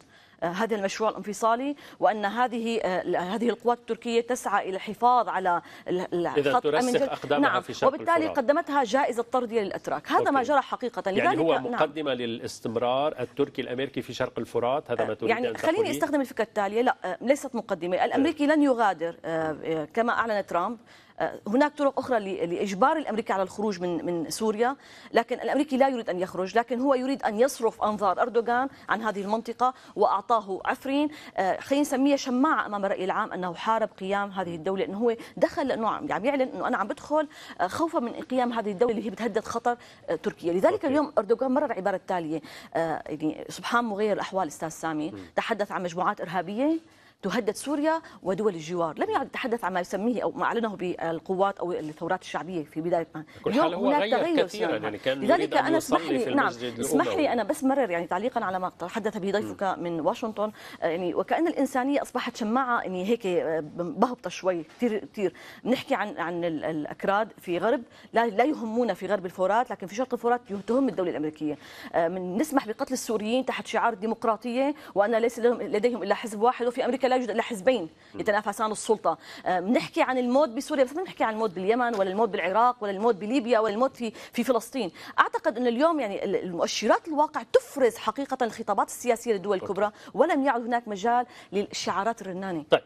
هذا المشروع الانفصالي وأن هذه هذه القوات التركية تسعى إلى الحفاظ على الخط ترسخ أقدامها نعم في شرق وبالتالي الفرات. قدمتها جائزة طرديه للأتراك هذا أوكي. ما جرى حقيقة يعني هو نعم. مقدمة نعم. للاستمرار التركي الأمريكي في شرق الفرات هذا ما تريد يعني أن خليني أستخدم الفكرة التالية لا ليست مقدمة الأمريكي لن يغادر آه، كما أعلن ترامب آه، هناك طرق أخرى لإجبار الأمريكي على الخروج من من سوريا لكن الأمريكي لا يريد أن يخرج لكن هو يريد أن يصرف أنظار أردوغان عن هذه المنطقة وأعطاه عفرين. آه، خلينا نسميه شماعة أمام الرأي العام أنه حارب قيام هذه الدولة انه هو دخل لأنه عم يعلن أنه أنا عم بدخل آه، خوفا من قيام هذه الدولة اللي هي بتهدد خطر تركيا. لذلك. اليوم أردوغان مرر العباره التاليه يعني سبحان مغير الأحوال أستاذ سامي. تحدث عن مجموعات إرهابية. تهدد سوريا ودول الجوار. لم يعد يتحدث عن ما يسميه أو ما أعلنه بالقوات أو الثورات الشعبية في بداية اليوم هو هناك تغير كثيرا يعني كان لذلك أنا اسمح لي نعم اسمح لي أنا بس مرر يعني تعليقا على ما تحدث به ضيفك من واشنطن. يعني وكأن الإنسانية أصبحت شماعة يعني هيك آه، بهبطة شوي. كثير كثير بنحكي عن عن الأكراد في غرب. لا لا يهمونا في غرب الفرات لكن في شرق الفرات تهم الدولة الأمريكية. آه، من نسمح بقتل السوريين تحت شعار الديمقراطية وأن ليس لديهم إلا حزب واحد وفي أمريكا لا يوجد إلا حزبين يتنافسان السلطة. بنحكي عن الموت بسوريا بس ما بنحكي عن الموت باليمن ولا الموت بالعراق ولا الموت بليبيا ولا الموت في في فلسطين. أعتقد أن اليوم يعني المؤشرات الواقع تفرز حقيقة الخطابات السياسية للدول الكبرى ولم يعد هناك مجال للشعارات الرنانه طيب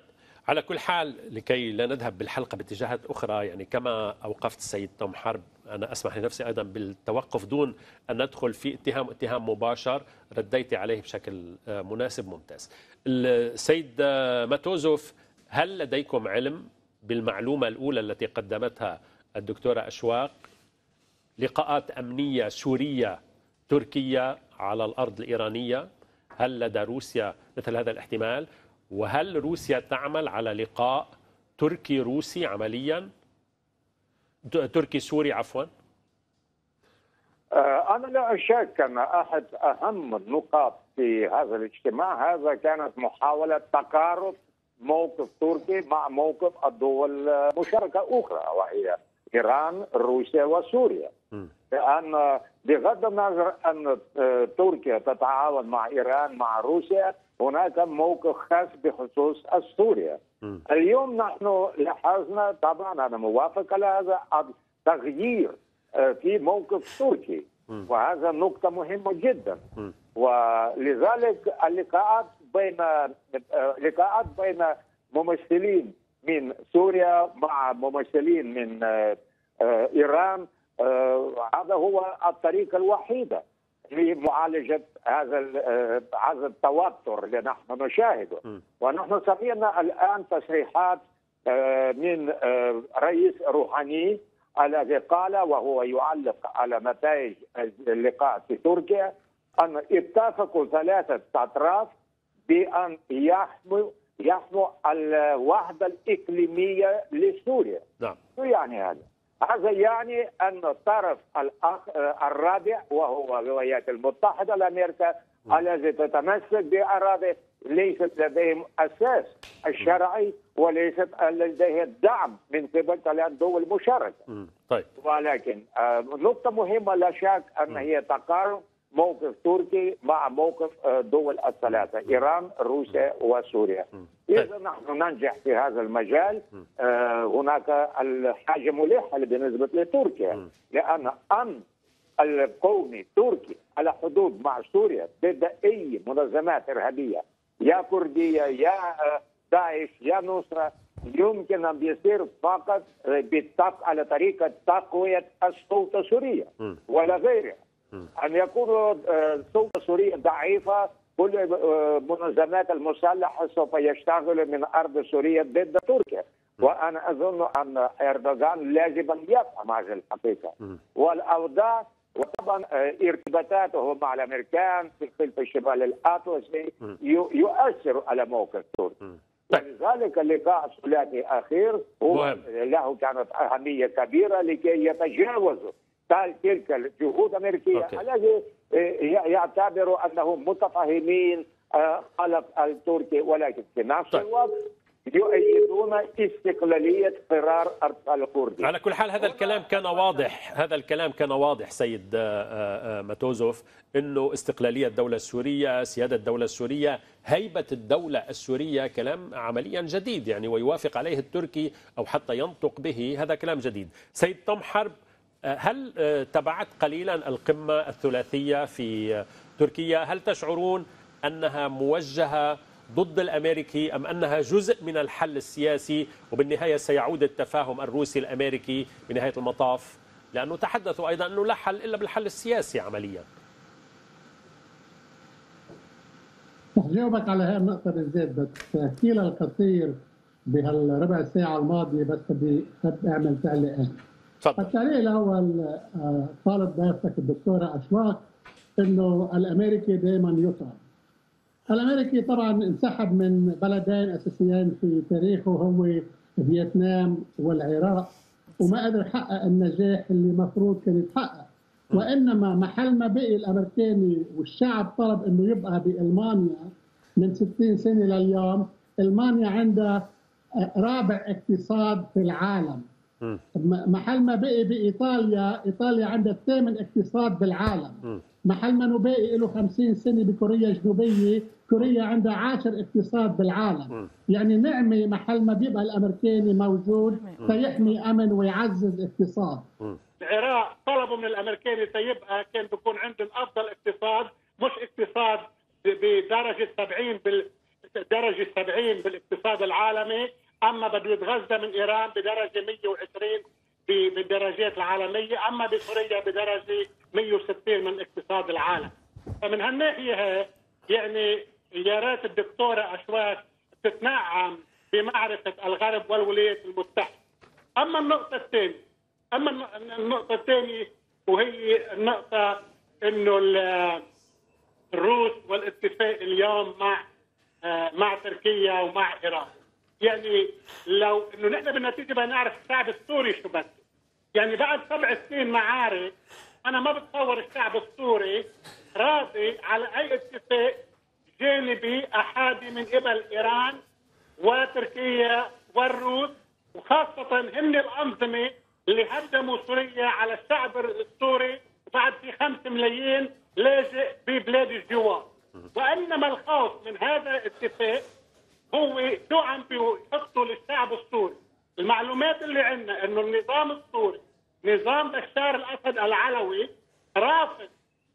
على كل حال لكي لا نذهب بالحلقة باتجاهات أخرى يعني كما أوقفت السيد توم حرب أنا أسمح لنفسي أيضا بالتوقف دون أن ندخل في اتهام اتهام مباشر رديت عليه بشكل مناسب ممتاز. السيد ماتوزوف هل لديكم علم بالمعلومة الأولى التي قدمتها الدكتورة أشواق؟ لقاءات أمنية سورية تركية على الأرض الإيرانية هل لدى روسيا مثل هذا الاحتمال؟ وهل روسيا تعمل على لقاء تركي روسي عمليا؟ تركي سوري عفوا. آه، أنا لا أشك أن أحد أهم النقاط في هذا الاجتماع. هذا كانت محاولة تقارب موقف تركي مع موقف الدول المشاركة أخرى وهي إيران روسيا وسوريا. لأن بغض النظر أن تركيا تتعاون مع إيران مع روسيا هناك موقف خاص بخصوص سوريا. اليوم نحن لاحظنا طبعا أنا موافق على هذا تغيير آه، في موقف تركي. وهذا نقطة مهمة جدا. ولذلك اللقاءات بين آه، لقاءات بين ممثلين من سوريا مع ممثلين من آه، إيران هذا هو الطريقة الوحيدة لمعالجة هذا هذا التوتر اللي نحن نشاهده. ونحن سمعنا الآن تصريحات من رئيس روحاني الذي قال وهو يعلق على نتائج اللقاء في تركيا أن اتفقوا ثلاثة أطراف بأن يحموا يحموا الوحدة الإقليمية لسوريا نعم شو يعني هذا؟ هذا يعني أن الطرف. الرابع وهو الولايات المتحدة الأمريكية الذي تتمسك بأراضي ليست لديهم أساس الشرعي وليست لديها الدعم من قبل الدول المشاركة طيب. ولكن آه، نقطة مهمة لا شك أن هي تقارب موقف تركي مع موقف آه، دول الثلاثة إيران روسيا وسوريا. طيب. إذا نحن ننجح في هذا المجال آه، هناك الحاجة ملحة بالنسبة لتركيا. لأن أمن القومي تركي على حدود مع سوريا ضد أي منظمات إرهابية يا كردية يا داعش يا نصرة يمكن أن يصير فقط بالتق... على طريقة تقوية السلطة السورية ولا غيرها. أن يكون السلطة آه، السورية ضعيفة كل آه، منظمات المسلحة سوف يشتغل من أرض سوريا ضد تركيا. وأنا أظن أن أردوغان لازم أن يفهم هذه الحقيقة. والأوضاع وطبعا آه، ارتباطاته مع الأمريكان في خلف الشمال الأطلسي يؤثر على موقف تركيا. ولذلك اللقاء الثلاثي الاخير هو له كانت أهمية كبيرة لكي يتجاوزوا تلك الجهود الأمريكية. الذي آه، يعتبروا أنهم متفاهمين آه، خلق التركي ولكن في نفس طيب. الوقت يؤيدون استقلالية قرار الكردي. على كل حال هذا الكلام كان واضح. هذا الكلام كان واضح سيد آه، ماتوزوف أنه استقلالية الدولة السورية سيادة الدولة السورية هيبة الدولة السورية كلام عمليا جديد يعني ويوافق عليه التركي أو حتى ينطق به هذا كلام جديد. سيد طم حرب هل آه، تبعت قليلا القمة الثلاثية في تركيا؟ هل تشعرون أنها موجهة ضد الأمريكي أم أنها جزء من الحل السياسي وبالنهاية سيعود التفاهم الروسي الأمريكي بنهاية المطاف لأنه تحدثوا أيضا أنه لا حل إلا بالحل السياسي عمليا. جاوبك على هذه النقطة بالذات بس احكي لها القصير بهالربع ساعة الماضية بس بدي أعمل تعليقات. تفضل التعليق الأول آه، طالب ضيفتك الدكتورة أشواق إنه الأمريكي دائما يطعن الأمريكي طبعا انسحب من بلدين أساسيين في تاريخه هو فيتنام والعراق. وما قدر يحقق النجاح اللي المفروض كان يتحقق. وإنما محل ما بقي الأمريكاني والشعب طلب إنه يبقى بألمانيا من 60 سنة لليوم ألمانيا عندها رابع اقتصاد في العالم. محل ما بقي بإيطاليا إيطاليا عندها الثامن اقتصاد بالعالم محل ما باقي له 50 سنة بكوريا الجنوبيه كوريا عندها عاشر اقتصاد بالعالم. يعني نعمة محل ما بيبقى الأمريكاني موجود سيحمي أمن ويعزز اقتصاد العراق طلبوا من الأمريكاني سيبقى كان بيكون عندهم افضل اقتصاد مش اقتصاد بدرجة 70 بال درجة 70 بالاقتصاد العالمي. أما بده يتغذى من إيران بدرجة 120 بالدرجات العالمية أما بسوريا بدرجة 160 من اقتصاد العالم. فمن هالناحية يعني يا ريت الدكتورة اشواك تتنعم بمعرفة الغرب والولايات المتحدة. أما النقطة الثانية أما النقطة الثانية وهي النقطة إنه الروس والاتفاق اليوم مع مع تركيا ومع إيران. يعني لو إنه نحن بالنتيجة بدنا نعرف الشعب السوري شو بده. يعني بعد سبع سنين معارك أنا ما بتصور الشعب السوري راضي على أي اتفاق جانبي أحادي من قبل إيران وتركيا والروس وخاصة هن الأنظمة اللي هدموا سوريا على الشعب السوري بعد في خمس ملايين لاجئ ببلاد الجوار. وإنما الخوف من هذا الاتفاق هو شو عم بيحطوا للشعب السوري؟ المعلومات اللي عندنا إنه النظام السوري نظام بشار الأسد العلوي رافض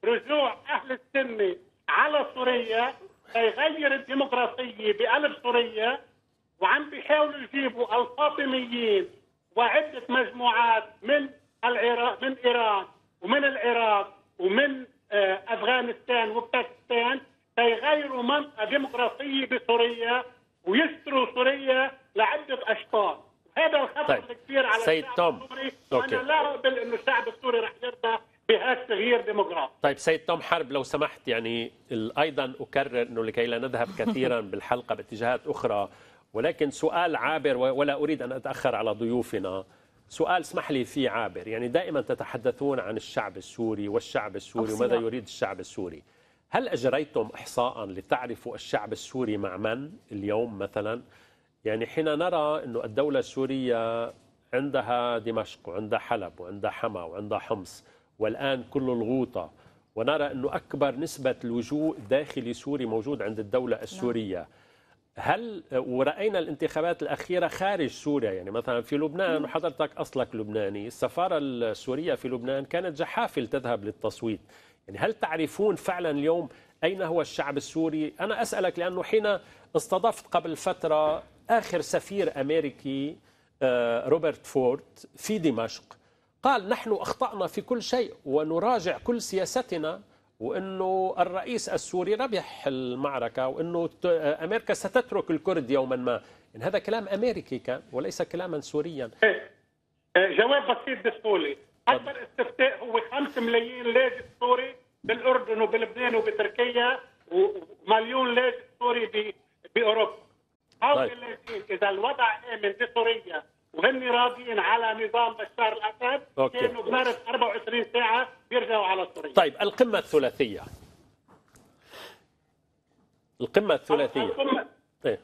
رجوع أهل السنة على سوريا ليغير الديمقراطية بقلب سوريا وعم بيحاولوا يجيبوا الفاطميين وعدة مجموعات من العراق من إيران ومن العراق ومن آه، أفغانستان وباكستان ليغيروا منطقة ديمقراطية بسوريا ويشتروا سوريا لعدة اشطار هذا الخطر طيب. الكبير على سيد الشعب توم. السوري وأنا لا اقبل انه الشعب السوري رح يرضى بهذا التغيير ديموغرافي. طيب سيد توم حرب لو سمحت يعني أيضا أكرر إنه لكي لا نذهب كثيرا بالحلقة باتجاهات أخرى ولكن سؤال عابر ولا أريد أن أتأخر على ضيوفنا. سؤال اسمح لي فيه عابر يعني دائما تتحدثون عن الشعب السوري والشعب السوري وماذا يريد الشعب السوري. هل أجريتم احصاء لتعرفوا الشعب السوري مع من اليوم مثلا؟ يعني حين نرى إنه الدولة السورية عندها دمشق وعندها حلب وعندها حما وعندها حمص والآن كل الغوطة ونرى إنه أكبر نسبة لجوء داخلي سوري موجود عند السوريه نعم. هل ورأينا الانتخابات الأخيرة خارج سوريا يعني مثلا في لبنان وحضرتك أصلك لبناني السفارة السورية في لبنان كانت جحافل تذهب للتصويت. يعني هل تعرفون فعلا اليوم أين هو الشعب السوري؟ أنا أسألك لأنه حين استضفت قبل فترة آخر سفير أمريكي آه، روبرت فورد في دمشق. قال نحن أخطأنا في كل شيء ونراجع كل سياستنا وإنه الرئيس السوري ربح المعركة وإنه أمريكا ستترك الكرد يوما ما. إن هذا كلام أمريكي كان وليس كلاما سوريا. إيه. إيه، جواب بسيط بسهوله أكبر استفتاء هو 5 ملايين لاجئ سوري بالأردن وبلبنان وبتركيا ومليون لاجئ سوري باوروبا طيب. إذا الوضع آمن بسوريا وهن راضيين على نظام بشار الأسد okay. كانوا بمارس 24 ساعة بيرجعوا على سوريا طيب القمة الثلاثية القمة الثلاثية القمه إيه؟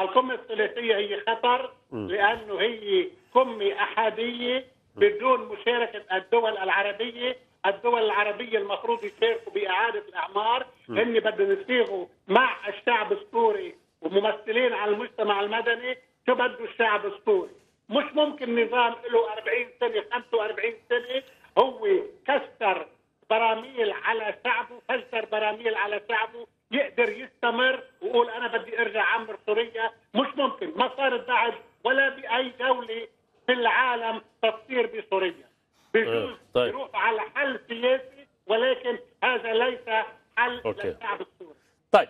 القمة الثلاثية هي خطر م. لأنه هي قمة أحادية بدون مشاركة الدول العربية الدول العربية المفروض يشاركوا بإعادة الأعمار هن بدهم يصيغوا مع الشعب السوري وممثلين على المجتمع المدني شو بده الشعب السوري مش ممكن نظام له 40 سنة 45 سنة هو كسر براميل على شعبه كسر براميل على شعبه يقدر يستمر ويقول أنا بدي أرجع عمر سوريا. مش ممكن ما صارت بعد ولا بأي دولة في العالم تصير بسوريا. بجوز طيب. يروح على حل سياسي ولكن هذا ليس حل أوكي. للشعب السوري. طيب.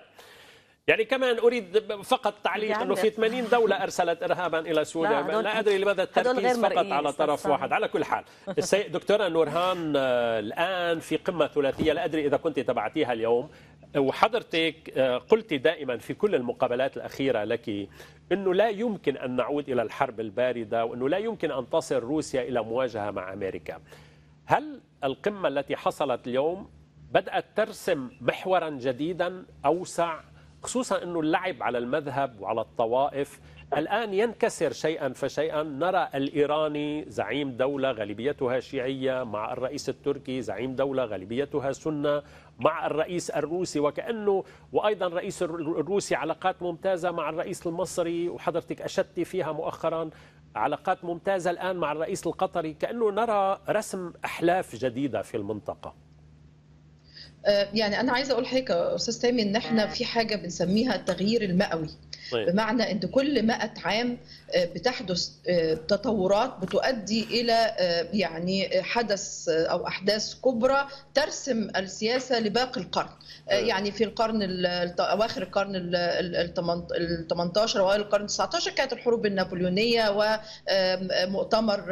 يعني كمان أريد فقط تعليق أنه في 80 دولة أرسلت ارهابا إلى سوريا. لا, لا أدري لماذا التركيز فقط على طرف واحد. على كل حال السيد دكتورة نورهان آه، الآن في قمة ثلاثية. لا أدري إذا كنت تبعتيها اليوم. وحضرتك آه، قلت دائما في كل المقابلات الأخيرة لك إنه لا يمكن أن نعود إلى الحرب الباردة وإنه لا يمكن أن تصل روسيا إلى مواجهة مع أمريكا. هل القمة التي حصلت اليوم بدأت ترسم محورا جديدا أوسع خصوصا أنه اللعب على المذهب وعلى الطوائف الآن ينكسر شيئا فشيئا. نرى الإيراني زعيم دولة غالبيتها شيعية مع الرئيس التركي زعيم دولة غالبيتها سنة مع الرئيس الروسي وكأنه وأيضا الرئيس الروسي علاقات ممتازة مع الرئيس المصري وحضرتك أشدت فيها مؤخرا علاقات ممتازة الآن مع الرئيس القطري. كأنه نرى رسم أحلاف جديدة في المنطقة. يعني أنا عايزة أقول حاجة أستاذ تامي إن إحنا في حاجة بنسميها التغيير المئوي طيب. بمعنى إن كل 100 عام آه، بتحدث آه، تطورات بتؤدي إلى يعني حدث أو أحداث كبرى ترسم السياسة لباقي القرن. يعني في القرن أواخر القرن ال 18 وأوائل القرن 19 كانت الحروب النابليونية ومؤتمر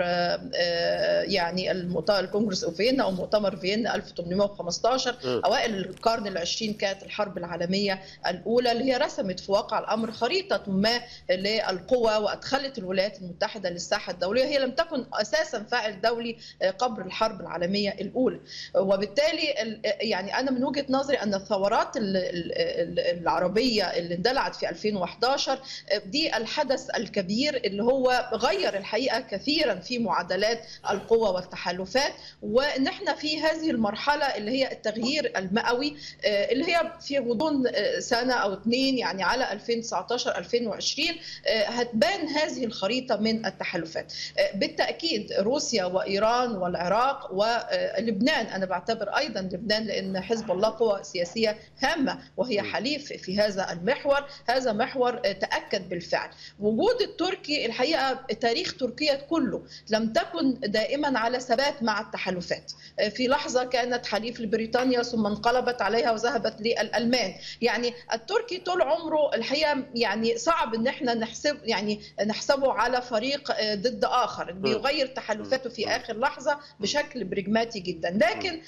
يعني الكونغرس اوف فيينا أو مؤتمر فيينا 1815 أوائل القرن العشرين كانت الحرب العالمية الأولى اللي هي رسمت في واقع الأمر خريطة ما للقوى وادخلت الولايات المتحدة للساحة الدولية هي لم تكن أساسا فاعل دولي قبل الحرب العالمية الأولى. وبالتالي يعني أنا من وجهة نظري أن الثورات العربية اللي اندلعت في 2011 دي الحدث الكبير اللي هو غير الحقيقة كثيرا في معادلات القوى والتحالفات. وإن إحنا في هذه المرحلة اللي هي التغيير المئوي آه، اللي هي في غضون آه، سنة أو اثنين يعني على 2019 2020 آه، هتبان هذه الخريطة من التحالفات. بالتأكيد روسيا وإيران والعراق ولبنان أنا بعتبر أيضا لبنان لأن حزب الله قوى سياسية هامة وهي حليف في هذا المحور. هذا محور تأكد بالفعل. وجود التركي الحقيقة تاريخ تركيا كله لم تكن دائما على ثبات مع التحالفات. في لحظة كانت حليف لبريطانيا ثم انقلبت عليها وذهبت للألمان. يعني التركي طول عمره الحقيقة يعني صعب إن إحنا نحسب يعني نحسبه على فريق آه، ضد آخر بيغير تحالفاته في آخر لحظة بشكل برجماتي جدا. لكن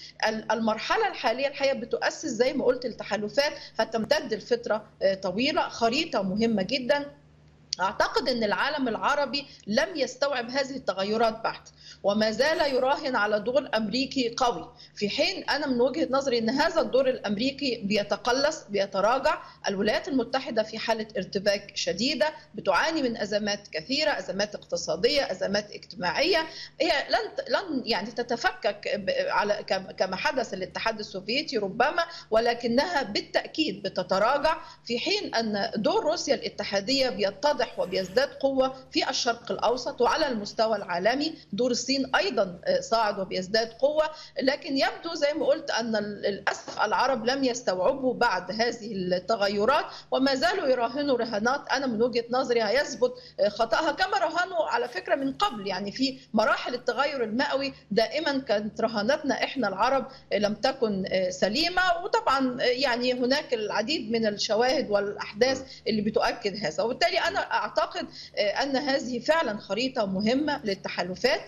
المرحلة الحالية الحقيقة بتؤسس زي ما قلت التحالفات هتمتد لفترة آه، طويلة خريطة مهمة جدا. أعتقد إن العالم العربي لم يستوعب هذه التغيرات بعد وما زال يراهن على دور أمريكي قوي في حين أنا من وجهة نظري إن هذا الدور الأمريكي بيتقلص بيتراجع الولايات المتحدة في حالة ارتباك شديدة بتعاني من أزمات كثيرة أزمات اقتصادية أزمات اجتماعية هي لن لن يعني تتفكك على كما حدث الاتحاد السوفيتي ربما ولكنها بالتأكيد بتتراجع في حين أن دور روسيا الاتحادية بيتضح وبيزداد قوة في الشرق الأوسط وعلى المستوى العالمي. دور الصين أيضا آه، صاعد وبيزداد قوة. لكن يبدو زي ما قلت أن للأسف العرب لم يستوعبوا بعد هذه التغيرات وما زالوا يراهنوا رهانات. أنا من وجهة نظري هيثبت آه، خطاها كما راهنوا على فكرة من قبل. يعني في مراحل التغير المئوي دائما كانت رهاناتنا إحنا العرب آه، لم تكن سليمة. وطبعا يعني هناك العديد من الشواهد والأحداث اللي بتؤكد هذا. وبالتالي أنا أعتقد أن هذه فعلا خريطة مهمة للتحالفات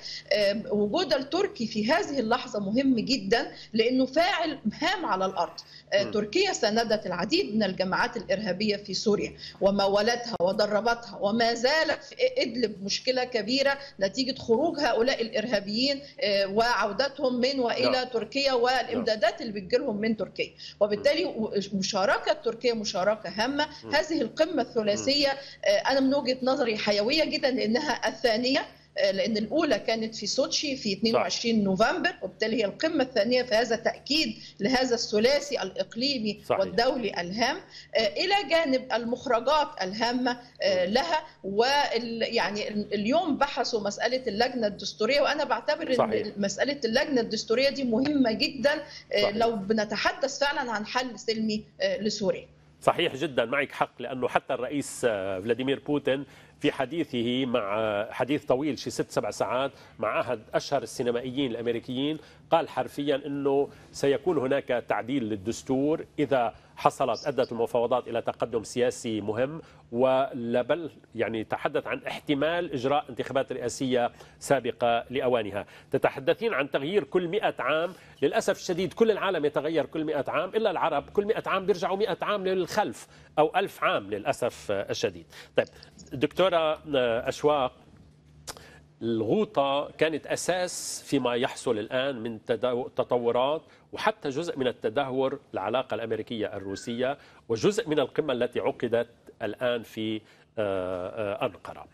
وجود التركي في هذه اللحظة مهم جدا لأنه فاعل هام على الأرض آه، تركيا ساندت العديد من الجماعات الإرهابية في سوريا ومولتها ودربتها وما زالت في إدلب مشكلة كبيرة نتيجة خروج هؤلاء الإرهابيين آه، وعودتهم من وإلى. نعم. تركيا والإمدادات نعم. اللي بتجيلهم من تركيا وبالتالي مشاركة تركيا مشاركة هامة هذه القمة الثلاثية آه، أنا من وجهة نظري حيوية جدا لأنها الثانية آه، لأن الأولى كانت في سوتشي في 22 صح. نوفمبر وبالتالي هي القمة الثانية فهذا تأكيد لهذا الثلاثي الإقليمي صحيح. والدولي الهام آه، إلى جانب المخرجات الهامة آه، لها ويعني اليوم بحثوا مسألة اللجنة الدستورية وأنا بعتبر صحيح. ان مسألة اللجنة الدستورية دي مهمة جدا صحيح. لو بنتحدث فعلا عن حل سلمي لسوريا صحيح جدا معك حق لأنه حتى الرئيس فلاديمير بوتين في حديثه مع حديث طويل شي ست سبع ساعات مع أحد أشهر السينمائيين الأمريكيين قال حرفيا أنه سيكون هناك تعديل للدستور إذا حصلت أدت المفاوضات إلى تقدم سياسي مهم ولبل يعني تحدث عن احتمال إجراء انتخابات رئاسية سابقة لأوانها. تتحدثين عن تغيير كل مئة عام. للأسف الشديد كل العالم يتغير كل مئة عام إلا العرب. كل مئة عام بيرجعوا مئة عام للخلف أو ألف عام للأسف الشديد. طيب دكتورة أشواق الغوطة كانت أساس فيما يحصل الآن من تطورات وحتى جزء من التدهور العلاقة الأمريكية الروسية وجزء من القمة التي عقدت الآن في آه، آه، أنقرة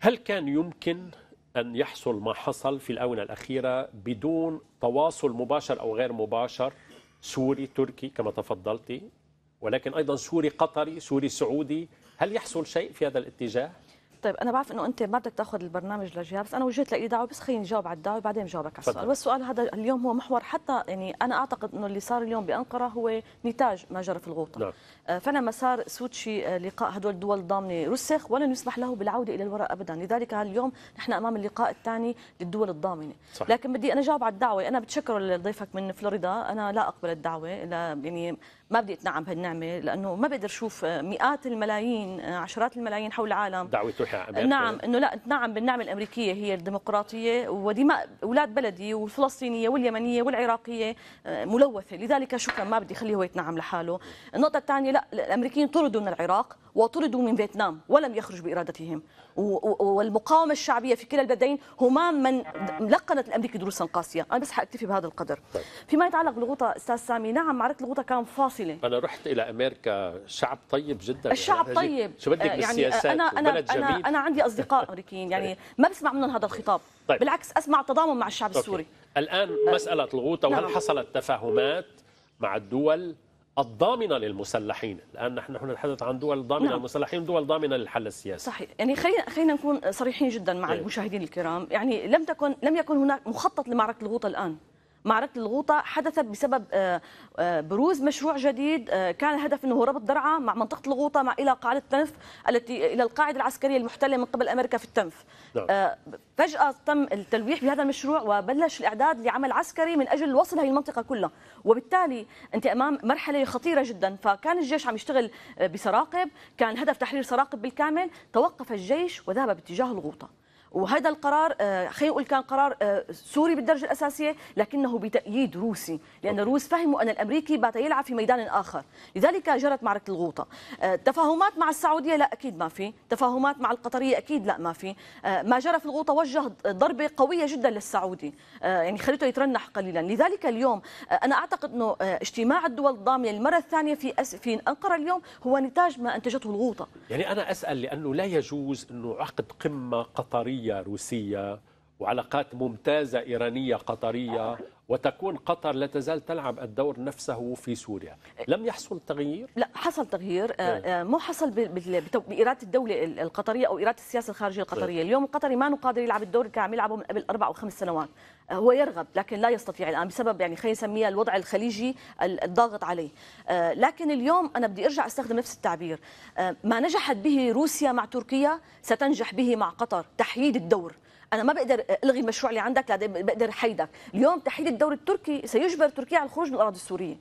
هل كان يمكن أن يحصل ما حصل في الآونة الأخيرة بدون تواصل مباشر أو غير مباشر سوري تركي كما تفضلتي ولكن أيضا سوري قطري سوري سعودي هل يحصل شيء في هذا الاتجاه؟ طيب أنا بعرف إنه أنت ما بدك تأخذ البرنامج لجهه بس أنا وجهت لي دعوة بس خليني نجاوب على الدعوة بعدين بجاوبك على السؤال. والسؤال هذا اليوم هو محور حتى يعني أنا أعتقد إنه اللي صار اليوم بأنقرة هو نتاج ما جرى في الغوطة. نعم. آه، فعلا مسار سوتشي آه، لقاء هدول الدول الضامنه رسخ ولن يسمح له بالعودة إلى الوراء ابدا. لذلك اليوم نحن أمام اللقاء الثاني للدول الضامنة. صحيح. لكن بدي أنا أجاوب على الدعوة. أنا بتشكر ضيفك من فلوريدا. أنا لا أقبل الدعوة لا يعني ما بدي أتنعم بهالنعمة لأنه ما بقدر أشوف مئات الملايين عشرات الملايين حول العالم. دعوة نعم إنه لا اتنعم بالنعمة الأمريكية هي الديمقراطية ودي ما أولاد بلدي والفلسطينية واليمنية والعراقية آه، ملوثة. لذلك شكرا ما بدي أخليه هو يتنعم لحاله. النقطة الثانية لا الأمريكيين طردوا من العراق وطردوا من فيتنام ولم يخرجوا بإرادتهم. والمقاومة الشعبية في كلا البلدين هما من لقنت الأمريكي دروسا قاسيه أنا بس حأكتفي بهذا القدر. طيب. فيما يتعلق بالغوطة أستاذ سامي نعم معركة الغوطة كانت فاصلة. أنا رحت إلى أمريكا. شعب طيب جدا. الشعب يعني طيب. شو بدك يعني بالسياسات؟ أنا أنا أنا جميل. أنا عندي أصدقاء أمريكيين يعني ما بسمع منهم هذا الخطاب. طيب. بالعكس أسمع تضامن مع الشعب أوكي. السوري. الآن مسألة الغوطة وهل نعم. حصلت تفاهمات مع الدول الضامنة للمسلحين الان نحن نتحدث عن دول ضامنة نعم. للمسلحين دول ضامنة للحل السياسي صحيح يعني خلينا خلينا نكون صريحين جدا مع إيه. المشاهدين الكرام يعني لم تكن لم يكن هناك مخطط لمعركة الغوطة الآن معركة الغوطة حدثت بسبب آه، آه، بروز مشروع جديد آه، كان الهدف أنه ربط درعا مع منطقة الغوطة مع إلى قاعدة التنف التي إلى القاعدة العسكرية المحتلة من قبل أمريكا في التنف. نعم. فجأة تم التلويح بهذا المشروع وبلش الإعداد لعمل عسكري من أجل وصل هذه المنطقة كلها. وبالتالي أنت أمام مرحلة خطيرة جدا. فكان الجيش عم يشتغل بسراقب. كان هدف تحرير سراقب بالكامل. توقف الجيش وذهب باتجاه الغوطة. وهذا القرار آه، خلينا نقول كان قرار آه، سوري بالدرجة الأساسية لكنه بتأييد روسي لأن الروس فهموا أن الأمريكي بات يلعب في ميدان آخر. لذلك جرت معركة الغوطة. آه، تفاهمات مع السعودية لا أكيد ما في. تفاهمات مع القطرية أكيد لا ما في. ما جرى في الغوطة وجه ضربة قوية جدا للسعودي. يعني خليته يترنح قليلا. لذلك اليوم أنا أعتقد إنه اجتماع الدول الضامنة للمرة الثانية في أس... في أنقرة اليوم هو نتاج ما أنتجته الغوطة. يعني أنا أسأل لأنه لا يجوز إنه عقد قمة قطرية عربية روسية وعلاقات ممتازة إيرانية قطرية وتكون قطر لا تزال تلعب الدور نفسه في سوريا. لم يحصل تغيير؟ لا حصل تغيير. آه، نعم. آه، مو حصل بإرادة الدولة القطرية أو إرادة السياسة الخارجية القطرية. نعم. اليوم القطري ما قادر يلعب الدور اللي كان عم يلعبه من قبل أربع أو خمس سنوات. آه، هو يرغب لكن لا يستطيع الآن بسبب يعني خلينا نسميها الوضع الخليجي الضاغط عليه. لكن اليوم أنا بدي أرجع أستخدم نفس التعبير. ما نجحت به روسيا مع تركيا ستنجح به مع قطر. تحييد الدور. أنا ما بقدر ألغي المشروع اللي عندك لا بقدر حيدك. اليوم تحييد الدور التركي سيجبر تركيا على الخروج من الأراضي السورية.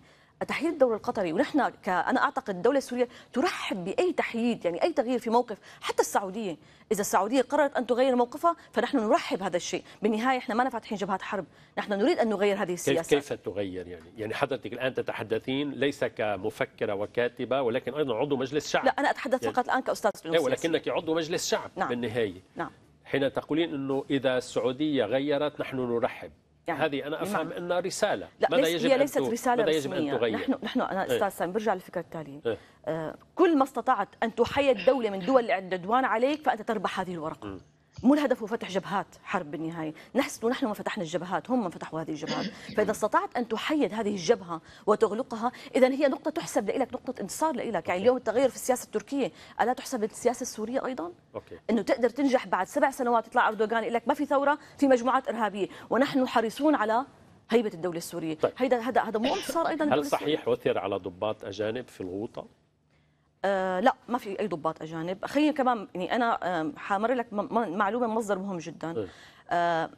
تحييد الدور القطري ونحن ك... أنا أعتقد الدولة السورية ترحب بأي تحييد يعني أي تغيير في موقف حتى السعودية. إذا السعودية قررت أن تغير موقفها فنحن نرحب هذا الشيء. بالنهاية إحنا ما فاتحين جبهات حرب. نحن نريد أن نغير هذه السياسة. كيف, كيف تغير يعني؟ يعني حضرتك الآن تتحدثين ليس كمفكرة وكاتبة ولكن أيضا عضو مجلس شعب. لا أنا أتحدث يعني... فقط الآن كأستاذ إيه ولكنك عضو مجلس شعب نعم. بالنهاية. نعم. حين تقولين أنه إذا السعودية غيرت نحن نرحب يعني هذه أنا أفهم أنها رسالة لا ماذا يجب هي ليست أن رسالة ماذا يجب أن تغير نحن نحن أنا إيه. أستاذ سامي برجع للفكره التاليه إيه؟ آه كل ما استطعت أن تحيد دولة من دول العدوان عليك فأنت تربح هذه الورقة م. مو الهدف هو فتح جبهات حرب بالنهاية. نحن ونحن ما فتحنا الجبهات هم من فتحوا هذه الجبهات. فإذا استطعت أن تحيد هذه الجبهة وتغلقها اذا هي نقطة تحسب لك نقطة انتصار لك يعني اليوم التغير في السياسة التركية ألا تحسب للسياسه السورية أيضا؟ أوكي. إنه تقدر تنجح بعد سبع سنوات يطلع أردوغان يقول لك ما في ثورة في مجموعات إرهابية. ونحن حريصون على هيبة الدولة السورية. طيب. هذا هذا هذا مو انتصار أيضا هل صحيح عثر على ضباط أجانب في الغوطة؟ آه لا ما في أي ضباط أجانب خليني كمان يعني أنا حامر لك معلومة مصدر مهم جدا إيه.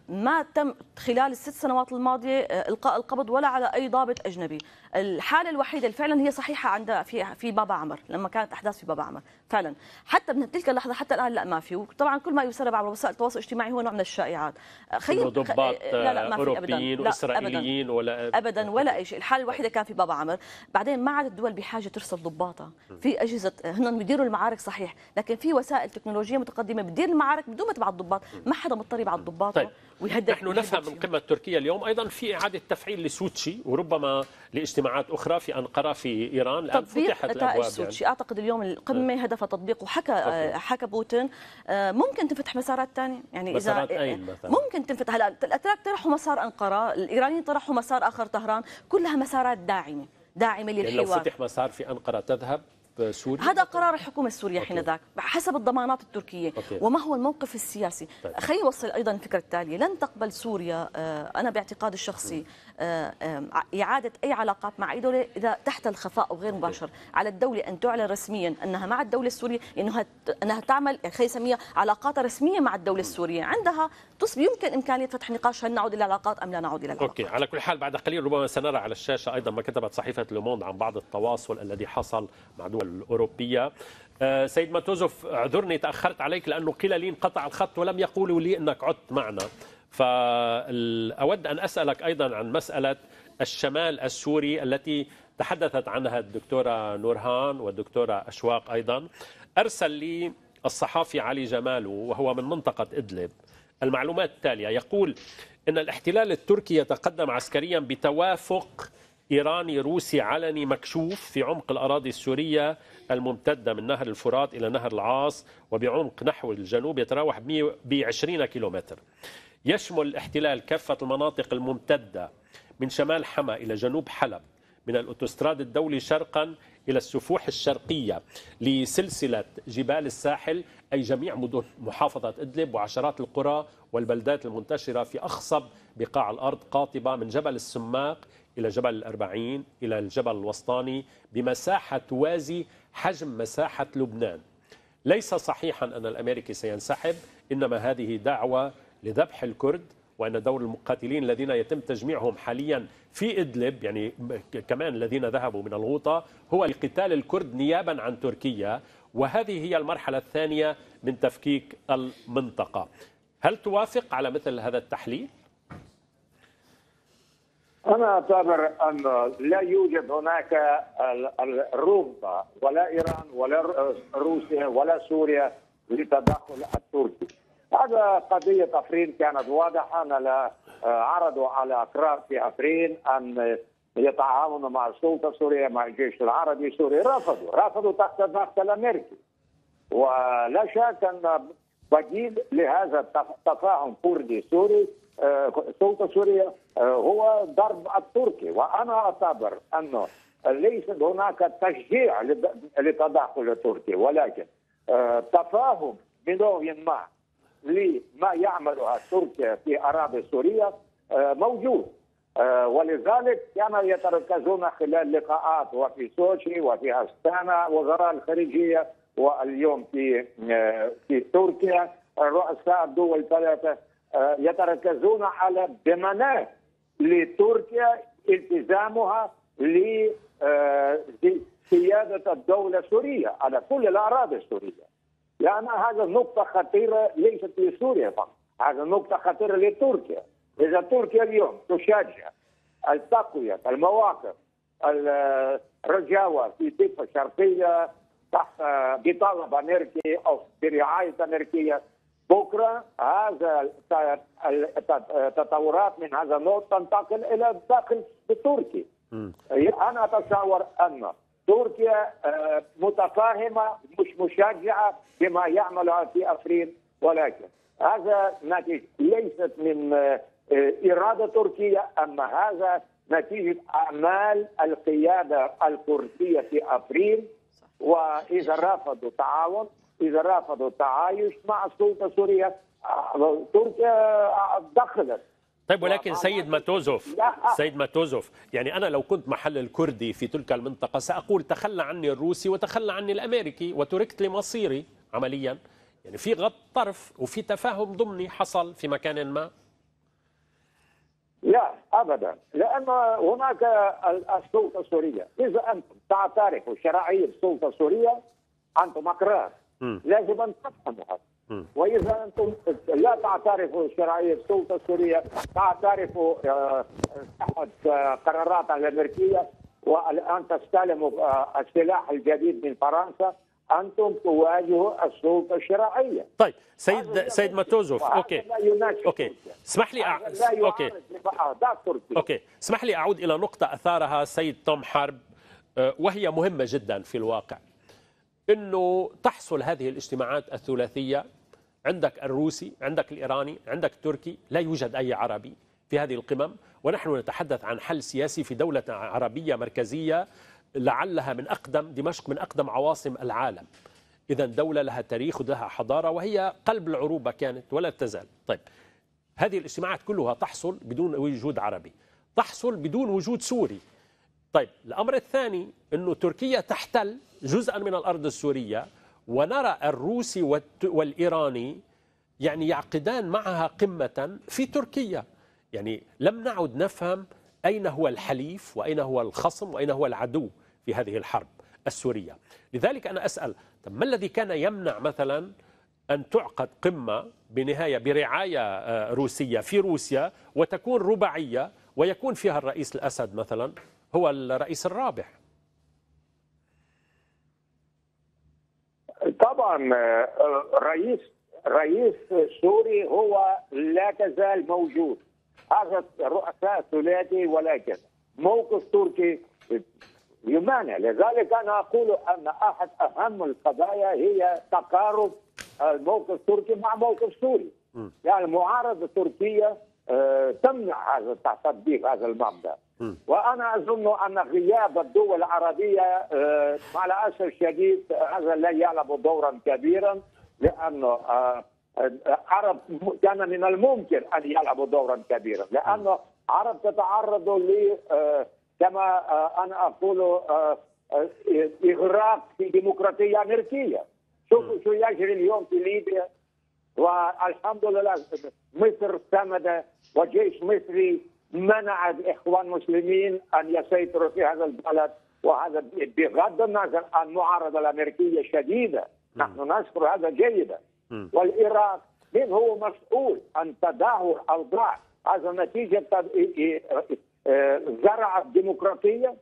ما تم خلال الست سنوات الماضية آه، إلقاء القبض ولا على أي ضابط أجنبي. الحالة الوحيدة اللي فعلا هي صحيحة عند في في بابا عمر لما كانت أحداث في بابا عمر فعلا. حتى من تلك اللحظة حتى الآن لا ما في. وطبعا كل ما يسرب عبر وسائل التواصل الاجتماعي هو نوع من الشائعات. آه، خير ضباط لا لا ما في ابدا. وإسرائيليين ولا ابدا ولا أي شيء. الحالة الوحيدة كان في بابا عمر. بعدين ما عاد الدول بحاجة ترسل ضباطها. في أجهزة هن بيديروا المعارك صحيح لكن في وسائل تكنولوجية متقدمة بتدير المعارك بدون ما تبعت ضباط. ما حدا مضطر يبعت ضباط. طيب. ويهدد نحن نفهم من القمه التركيه اليوم أيضا في إعادة تفعيل لسوتشي وربما لاجتماعات أخرى في أنقرة في إيران الان فتحت الأبواب سوتشي يعني. أعتقد اليوم القمة أه. هدفها تطبيق وحكى okay. حكى بوتين آه، ممكن تنفتح مسارات ثانية يعني إذا أين مثلا؟ ممكن تنفتح هلا الأتراك طرحوا مسار أنقرة الإيرانيين طرحوا مسار آخر طهران كلها مسارات داعمة داعمة للحوار يعني لو فتح مسار في أنقرة تذهب سوري؟ هذا قرار الحكومة السورية حينذاك حسب الضمانات التركية okay. وما هو الموقف السياسي. طيب. خلينا نوصل أيضا الفكرة التالية. لن تقبل سوريا أنا باعتقادي الشخصي إعادة أي علاقات مع أي دولة إذا تحت الخفاء أو غير مباشر على الدولة أن تعلن رسميا أنها مع الدولة السورية إنها أنها تعمل خلينا نسميها علاقات رسمية مع الدولة السورية. عندها تصبح يمكن إمكانية فتح نقاش هل نعود إلى العلاقات أم لا نعود إلى العلاقات. okay على كل حال بعد قليل ربما سنرى على الشاشة أيضا ما كتبت صحيفة لوموند عن بعض التواصل الذي حصل مع دول الأوروبية. آه، سيد ماتوزوف اعذرني تأخرت عليك لأنه قيل لي انقطع الخط ولم يقولوا لي أنك عدت معنا. فأود أن أسألك أيضا عن مسألة الشمال السوري التي تحدثت عنها الدكتورة نورهان والدكتورة أشواق أيضا. أرسل لي الصحافي علي جمالو وهو من منطقة إدلب المعلومات التالية. يقول أن الاحتلال التركي يتقدم عسكريا بتوافق إيراني روسي علني مكشوف في عمق الأراضي السورية الممتدة من نهر الفرات إلى نهر العاص وبعمق نحو الجنوب يتراوح ب 20 كيلومتر. يشمل الاحتلال كافة المناطق الممتدة من شمال حما إلى جنوب حلب من الأوتوستراد الدولي شرقا إلى السفوح الشرقية لسلسلة جبال الساحل أي جميع مدن محافظة إدلب وعشرات القرى والبلدات المنتشرة في أخصب بقاع الأرض قاطبة من جبل السماق إلى جبل الأربعين إلى الجبل الوسطاني بمساحة توازي حجم مساحة لبنان. ليس صحيحا أن الأمريكي سينسحب إنما هذه دعوة لذبح الكرد وأن دور المقاتلين الذين يتم تجميعهم حاليا في إدلب يعني كمان الذين ذهبوا من الغوطة هو لقتال الكرد نيابا عن تركيا وهذه هي المرحلة الثانية من تفكيك المنطقة هل توافق على مثل هذا التحليل؟ أنا أعتبر أن لا يوجد هناك الروم ولا إيران ولا روسيا ولا سوريا لتدخل التركي هذا قضية أفرين كانت واضحة. أن عرضوا على أكراد في أفرين أن يتعاونوا مع السلطة السورية مع الجيش العربي السوري. رفضوا رفضوا تحت الضغط الأمريكي. ولا شك أن بديل لهذا التفاهم كردي سوري السلطة السورية هو ضرب التركي. وأنا أعتبر أنه ليس هناك تشجيع لتدخل التركي. ولكن تفاهم بنوع ما لما يعمله تركيا في أراضي سوريا آه، موجود. آه، ولذلك كانوا يتركزون خلال لقاءات وفي سوتشي وفي أستانا وزراء الخارجية واليوم في آه، في تركيا. رؤساء الدول الثلاثة يتركزون على ضمانات لتركيا التزامها لسياده الدولة السوريه على كل الأراضي السورية. لأن هذا نقطة خطيرة ليست لسوريا فقط. هذا نقطة خطيرة لتركيا. إذا تركيا اليوم تشجع التقوية المواقف الرجاوة في الضفة الشرقية تحت بطلب أمريكي أو برعاية أمريكية بكرة هذا التطورات من هذا النقطة تنتقل إلى الداخل التركي أنا أتصور أن تركيا آه، متفاهمة مش مشجعة بما يعمل في افرين ولكن هذا نتيجة ليست من آه، إرادة تركيه أما هذا نتيجة أعمال القيادة الكردية في افرين وإذا رفضوا تعاون إذا رفضوا التعايش مع السلطة السورية آه، تركيا دخلت طيب ولكن سيد ماتوزوف سيد ماتوزوف يعني أنا لو كنت محل الكردي في تلك المنطقة سأقول تخلى عني الروسي وتخلى عني الأمريكي وتركت لي مصيري عمليا. يعني في غض طرف وفي تفاهم ضمني حصل في مكان ما. لا ابدا. لأن هناك السلطة السورية. اذا أنتم؟ تعترفوا شرعيه السلطة السورية؟ أنتم أحرار. لازم أن تفهموا هذا. وإذا أنتم لا تعترفوا شرعيه السلطه السوريه تعترفوا آه، صحه آه، قرارات الأمريكية والآن تستلموا آه، السلاح الجديد من فرنسا أنتم تواجهوا السلطة الشرعية. طيب سيد سيد ماتوزوف okay. okay. اسمح لي أع... okay. okay. اسمح لي أعود إلى نقطة أثارها سيد توم حرب وهي مهمة جدا في الواقع. إنه تحصل هذه الاجتماعات الثلاثية عندك الروسي عندك الإيراني عندك التركي لا يوجد أي عربي في هذه القمم. ونحن نتحدث عن حل سياسي في دولة عربية مركزية لعلها من أقدم دمشق من أقدم عواصم العالم. إذا دولة لها تاريخ ولها حضارة وهي قلب العروبة كانت ولا تزال. طيب هذه الاجتماعات كلها تحصل بدون وجود عربي تحصل بدون وجود سوري. طيب الأمر الثاني أنه تركيا تحتل جزءا من الأرض السورية. ونرى الروسي والإيراني يعني يعقدان معها قمة في تركيا. يعني لم نعد نفهم أين هو الحليف وأين هو الخصم وأين هو العدو في هذه الحرب السورية. لذلك أنا أسأل طب ما الذي كان يمنع مثلا أن تعقد قمة بنهاية برعاية آه، روسية في روسيا وتكون رباعية ويكون فيها الرئيس الأسد مثلا هو الرئيس الرابع طبعا آه، رئيس رئيس سوري هو لا تزال موجود. هذا الرؤساء ثلاثي ولكن موقف تركي يمانع. لذلك أنا أقول أن أحد أهم القضايا هي تقارب الموقف التركي مع موقف سوري. يعني المعارضة التركية آه، تمنع هذا تطبيق هذا المبدأ. وأنا أظن أن غياب الدول العربية آه، مع الاسف الشديد هذا لا يلعب دورا كبيرا لأنه آه، عرب كان من الممكن أن يلعبوا دورا كبيرا لأنه عرب تتعرض ل كما أنا أقول إغراق في ديمقراطية أمريكية. شوفوا شو يجري اليوم في ليبيا والحمد لله مصر سمد وجيش مصري منع الإخوان المسلمين أن يسيطروا في هذا البلد وهذا بغض النظر عن المعارضة الأمريكية الشديدة. نحن نذكر هذا جيدا. والعراق من هو مسؤول عن تدهور الأوضاع؟ هذا نتيجة زرع الديمقراطية.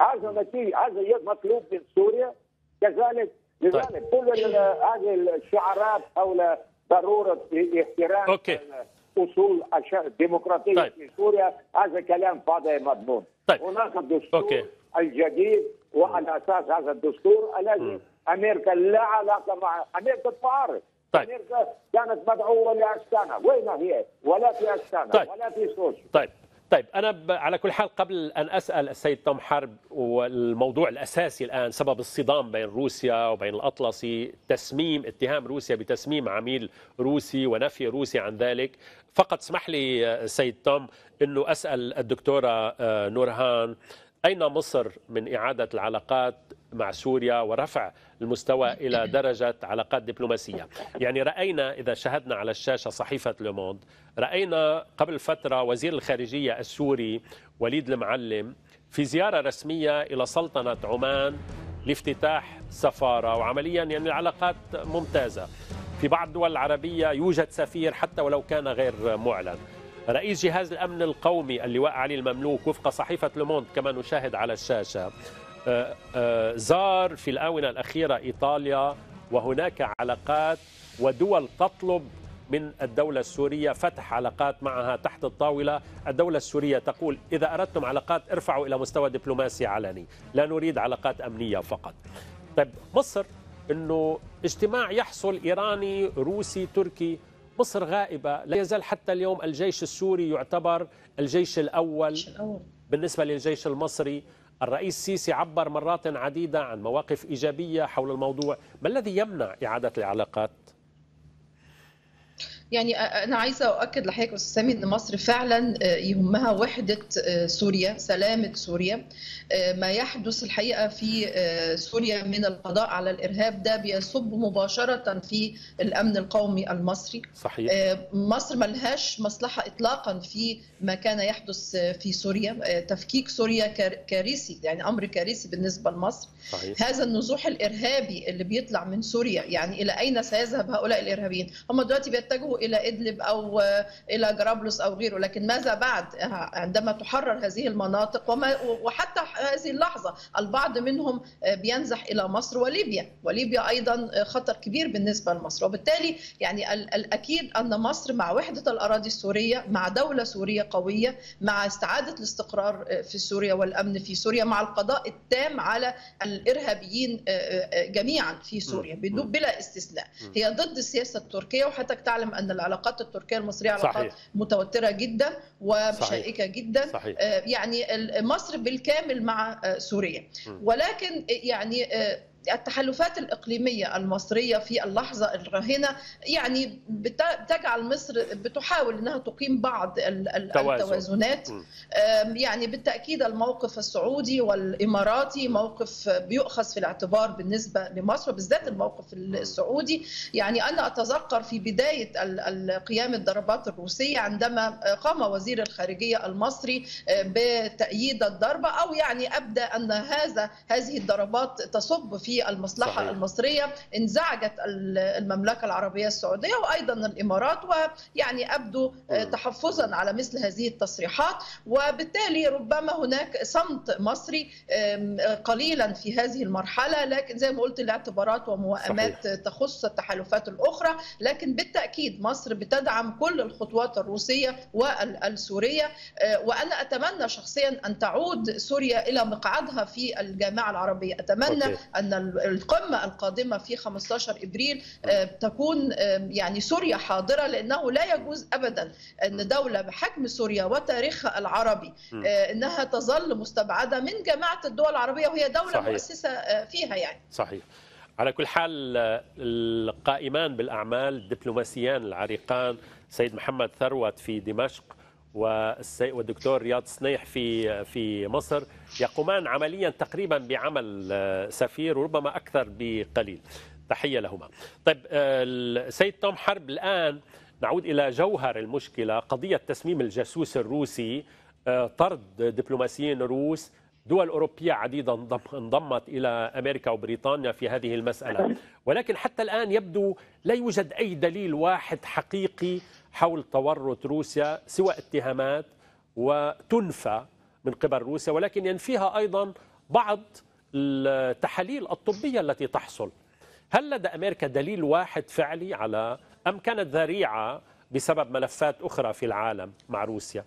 هذا نتيجه هذا مطلوب من سوريا. كذلك لذلك طيب. كل هذه الشعارات حول ضرورة احترام okay. أصول الديمقراطيه طيب. في سوريا هذا كلام فاضي مضمون طيب. هناك دستور okay. الجديد وعلى أساس هذا الدستور الذي أمريكا لا علاقة مع أمريكا تعارض طيب. أمريكا كانت مدعوة لأستانا وين هي ولا في أستانا طيب. ولا في سوتشي طيب طيب أنا على كل حال قبل أن أسأل السيد توم حرب والموضوع الأساسي الآن سبب الصدام بين روسيا وبين الأطلسي تسميم اتهام روسيا بتسميم عميل روسي ونفي روسي عن ذلك. فقط اسمح لي سيد توم أنه أسأل الدكتورة آه، نورهان أين مصر من إعادة العلاقات مع سوريا ورفع المستوى إلى درجة علاقات دبلوماسية؟ يعني رأينا إذا شاهدنا على الشاشة صحيفة لوموند رأينا قبل فترة وزير الخارجية السوري وليد المعلم في زيارة رسمية إلى سلطنة عمان لافتتاح سفارة وعمليا يعني العلاقات ممتازة. في بعض الدول العربية يوجد سفير حتى ولو كان غير معلن. رئيس جهاز الأمن القومي اللواء علي المملوك وفق صحيفة لوموند كما نشاهد على الشاشة. آه، آه، زار في الآونة الأخيرة إيطاليا وهناك علاقات ودول تطلب من الدولة السورية فتح علاقات معها تحت الطاولة. الدولة السورية تقول إذا أردتم علاقات ارفعوا إلى مستوى دبلوماسي علني. لا نريد علاقات أمنية فقط. طيب مصر أنه اجتماع يحصل إيراني روسي تركي. مصر غائبة. لا يزال حتى اليوم الجيش السوري يعتبر الجيش الأول بالنسبة للجيش المصري. الرئيس السيسي عبر مرات عديدة عن مواقف إيجابية حول الموضوع. ما الذي يمنع إعادة العلاقات؟ يعني أنا عايزة أؤكد لحضرتك أستاذ سامي إن مصر فعلا يهمها وحدة سوريا سلامة سوريا. ما يحدث الحقيقة في سوريا من القضاء على الإرهاب ده بيصب مباشرة في الأمن القومي المصري. صحيح. مصر ما لهاش مصلحة اطلاقا في ما كان يحدث في سوريا. تفكيك سوريا كارثي يعني أمر كارثي بالنسبة لمصر. صحيح. هذا النزوح الإرهابي اللي بيطلع من سوريا يعني إلى أين سيذهب هؤلاء الإرهابيين؟ هم دلوقتي بيتجهوا إلى إدلب أو إلى جرابلس أو غيره. لكن ماذا بعد؟ عندما تحرر هذه المناطق وما وحتى هذه اللحظة البعض منهم بينزح إلى مصر وليبيا. وليبيا أيضا خطر كبير بالنسبة لمصر. وبالتالي يعني الأكيد أن مصر مع وحدة الأراضي السورية مع دولة سورية قوية مع استعادة الاستقرار في سوريا والأمن في سوريا مع القضاء التام على الإرهابيين جميعا في سوريا بلا استثناء. هي ضد السياسة التركية وحتى تعلم أن ان العلاقات التركية المصرية علاقات صحيح. متوترة جدا وشائكه جدا صحيح. يعني مصر بالكامل مع سوريا ولكن يعني التحالفات الإقليمية المصرية في اللحظة الراهنة يعني بتجعل مصر بتحاول أنها تقيم بعض التوازنات. يعني بالتأكيد الموقف السعودي والإماراتي موقف بيؤخذ في الاعتبار بالنسبة لمصر وبالذات الموقف السعودي. يعني أنا أتذكر في بداية قيام الضربات الروسية عندما قام وزير الخارجية المصري بتأييد الضربة أو يعني أبدى أن هذا هذه الضربات تصب في المصلحة صحيح. المصرية انزعجت المملكة العربية السعودية وأيضا الإمارات ويعني ابدوا تحفظا على مثل هذه التصريحات وبالتالي ربما هناك صمت مصري قليلا في هذه المرحلة لكن زي ما قلت الاعتبارات وموائمات صحيح. تخص التحالفات الأخرى لكن بالتأكيد مصر بتدعم كل الخطوات الروسية والسوريه وأنا أتمنى شخصيا أن تعود سوريا إلى مقعدها في الجامعة العربية أتمنى أوكي. أن القمة القادمة في 15 إبريل تكون يعني سوريا حاضرة لأنه لا يجوز ابدا أن دولة بحجم سوريا وتاريخها العربي إنها تظل مستبعدة من جماعة الدول العربية وهي دولة صحيح. مؤسسة فيها يعني. صحيح. على كل حال القائمان بالأعمال الدبلوماسيان العريقان سيد محمد ثروت في دمشق والدكتور رياض سنيح في في مصر يقومان عمليا تقريبا بعمل سفير وربما أكثر بقليل. تحية لهما. طيب السيد توم حرب الآن نعود إلى جوهر المشكلة. قضية تسميم الجاسوس الروسي طرد دبلوماسيين روس. دول أوروبية عديدة انضمت إلى أمريكا وبريطانيا في هذه المسألة. ولكن حتى الآن يبدو لا يوجد أي دليل واحد حقيقي حول تورط روسيا سوى اتهامات وتنفى من قبل روسيا ولكن ينفيها أيضا بعض التحاليل الطبية التي تحصل. هل لدى أمريكا دليل واحد فعلي على أم كانت ذريعة بسبب ملفات أخرى في العالم مع روسيا؟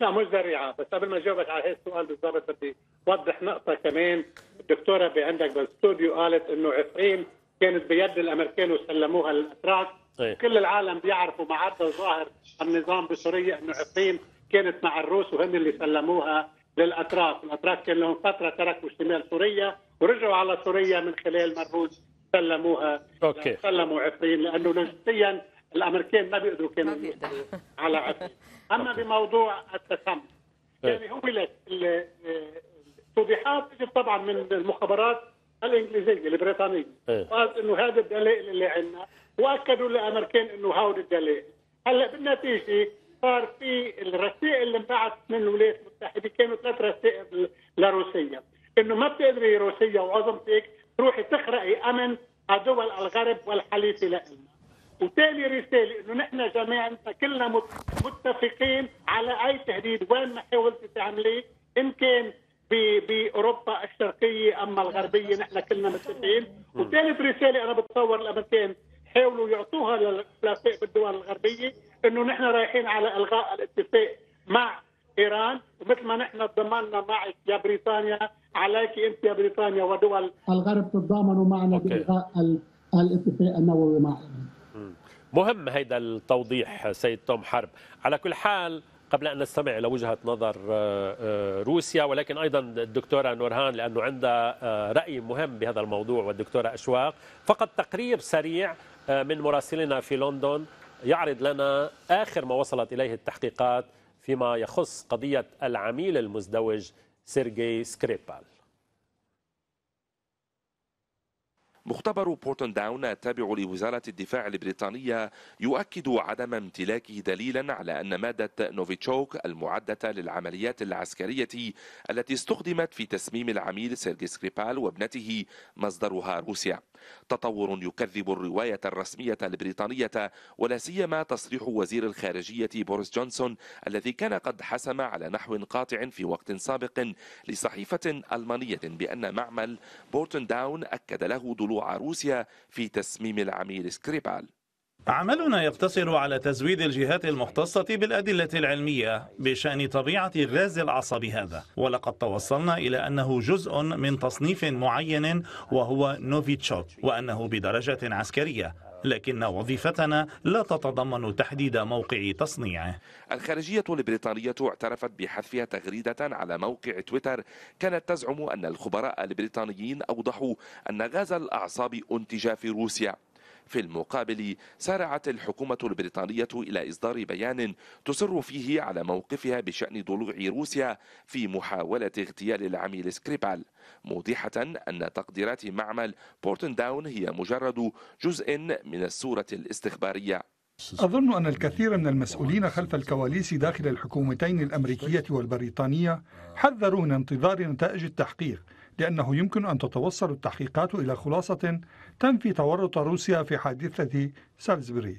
لا مش ذريعة بس قبل ما أجاوبك على هذا السؤال بالضبط بدي اوضح نقطة كمان. الدكتورة عندك بالاستوديو قالت إنه عفرين كانت بيد الأمريكان وسلموها للأتراك. طيب. كل العالم بيعرفوا ما عدا ظاهر النظام بسوريا إنه عفرين كانت مع الروس وهن اللي سلموها للأتراك، الأتراك كان لهم فترة تركوا شمال سوريا ورجعوا على سوريا من خلال ما الروس سلموها. okay. سلموا عفرين لأنه لوجستيا الأمريكان ما بيقدروا كانوا على عفرين أما بموضوع التسمم يعني هو التوضيحات اجت طبعا من المخابرات الانجليزيه البريطانيه قال إنه هذا الدليل اللي عندنا. وأكدوا للأمريكان إنه هذا الدليل. هلأ بالنتيجة صار في الرسائل اللي انبعثت من الولايات المتحدة كانوا ثلاث رسائل لروسيا. إنه ما بتقدري روسيا وعظمتك تروحي تخرقي أمن دول الغرب والحليفة لنا وثاني رسالة إنه نحن جميعا كلنا متفقين على أي تهديد وين ما حاولتي تعمليه إن كان بأوروبا الشرقية أما الغربية نحن كلنا متفقين. وثالث رساله أنا بتصور الأمريكان حاولوا يعطوها للحلفاء بالدول الغربية إنه نحن رايحين على إلغاء الاتفاق مع إيران. ومثل ما نحن تضامنا معك يا بريطانيا عليك أنت يا بريطانيا ودول الغرب تتضامنوا معنا بإلغاء الاتفاق النووي مع إيران. مهم هيدا التوضيح سيد توم حرب. على كل حال قبل أن نستمع إلى وجهة نظر آه، آه، روسيا ولكن أيضا الدكتورة نورهان لأنه عندها آه، رأي مهم بهذا الموضوع والدكتورة أشواق. فقط تقرير سريع من مراسلنا في لندن يعرض لنا آخر ما وصلت إليه التحقيقات فيما يخص قضية العميل المزدوج سيرجي سكريبال. مختبر بورتون داون التابع لوزارة الدفاع البريطانية يؤكد عدم امتلاكه دليلا على أن مادة نوفيتشوك المعدة للعمليات العسكرية التي استخدمت في تسميم العميل سيرجي سكريبال وابنته مصدرها روسيا. تطور يكذب الرواية الرسمية البريطانية ولا سيما تصريح وزير الخارجية بوريس جونسون الذي كان قد حسم على نحو قاطع في وقت سابق لصحيفة ألمانية بأن معمل بورتون داون أكد له ضلوع روسيا في تسميم العميل سكريبال. عملنا يقتصر على تزويد الجهات المختصة بالأدلة العلمية بشأن طبيعة الغاز العصبي هذا. ولقد توصلنا إلى أنه جزء من تصنيف معين وهو نوفيتشوك وأنه بدرجة عسكرية. لكن وظيفتنا لا تتضمن تحديد موقع تصنيعه. الخارجية البريطانية اعترفت بحذفها تغريدة على موقع تويتر. كانت تزعم أن الخبراء البريطانيين أوضحوا أن غاز الأعصاب أنتج في روسيا. في المقابل سارعت الحكومة البريطانية إلى إصدار بيان تصر فيه على موقفها بشأن ضلوع روسيا في محاولة اغتيال العميل سكريبال موضحة أن تقديرات معمل بورتن داون هي مجرد جزء من الصورة الاستخبارية. أظن أن الكثير من المسؤولين خلف الكواليس داخل الحكومتين الأمريكية والبريطانية حذروا من انتظار نتائج التحقيق لأنه يمكن أن تتوصل التحقيقات إلى خلاصة تنفي تورط روسيا في حادثة سالزبري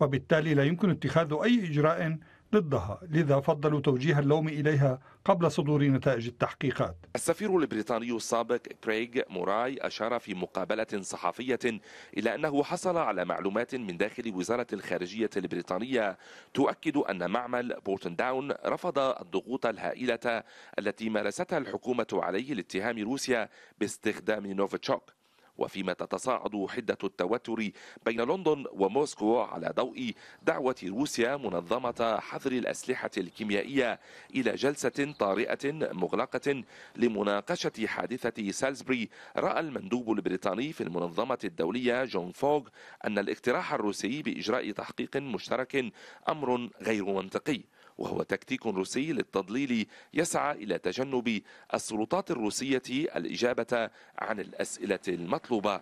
وبالتالي لا يمكن اتخاذ أي إجراء ضدها لذا فضلوا توجيه اللوم إليها قبل صدور نتائج التحقيقات. السفير البريطاني السابق كريغ موراي أشار في مقابلة صحفية إلى أنه حصل على معلومات من داخل وزارة الخارجية البريطانية تؤكد أن معمل بورتن داون رفض الضغوط الهائلة التي مارستها الحكومة عليه لاتهام روسيا باستخدام نوفيتشوك وفيما تتصاعد حدة التوتر بين لندن وموسكو على ضوء دعوة روسيا منظمة حظر الأسلحة الكيميائية إلى جلسة طارئة مغلقة لمناقشة حادثة سالزبري. رأى المندوب البريطاني في المنظمة الدولية جون فوغ أن الاقتراح الروسي بإجراء تحقيق مشترك أمر غير منطقي. وهو تكتيك روسي للتضليل يسعى إلى تجنب السلطات الروسية الإجابة عن الأسئلة المطلوبة.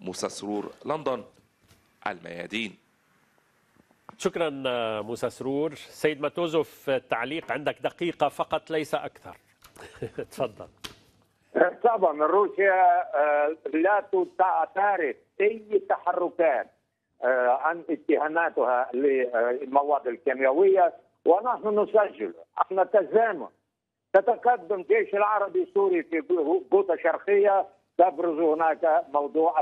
موسى سرور لندن الميادين. شكرا موسى سرور. سيد ماتوزوف تعليق عندك دقيقة فقط ليس أكثر. تفضل. طبعا روسيا آه، لا تعرف أي تحركات آه، عن اتهاماتها للمواد الكيميائية. ونحن نسجل. إحنا تزامن. تتقدم جيش العربي السوري في غوطه شرقية. تبرز هناك موضوع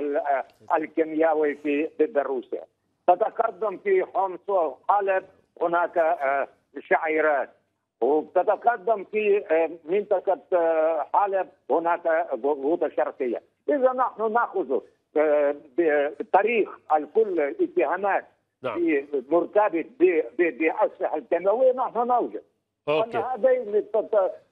الكيميائي في ضد روسيا. تتقدم في حمص وحلب هناك آه، شعيرات. وتتقدم في آه، منطقة آه، حلب. هناك غوطه شرقية. إذا نحن نأخذ بتاريخ الكل اتهامات نعم. مرتبط بالاسلحه الكيماويه نحن نوجد. okay. هذين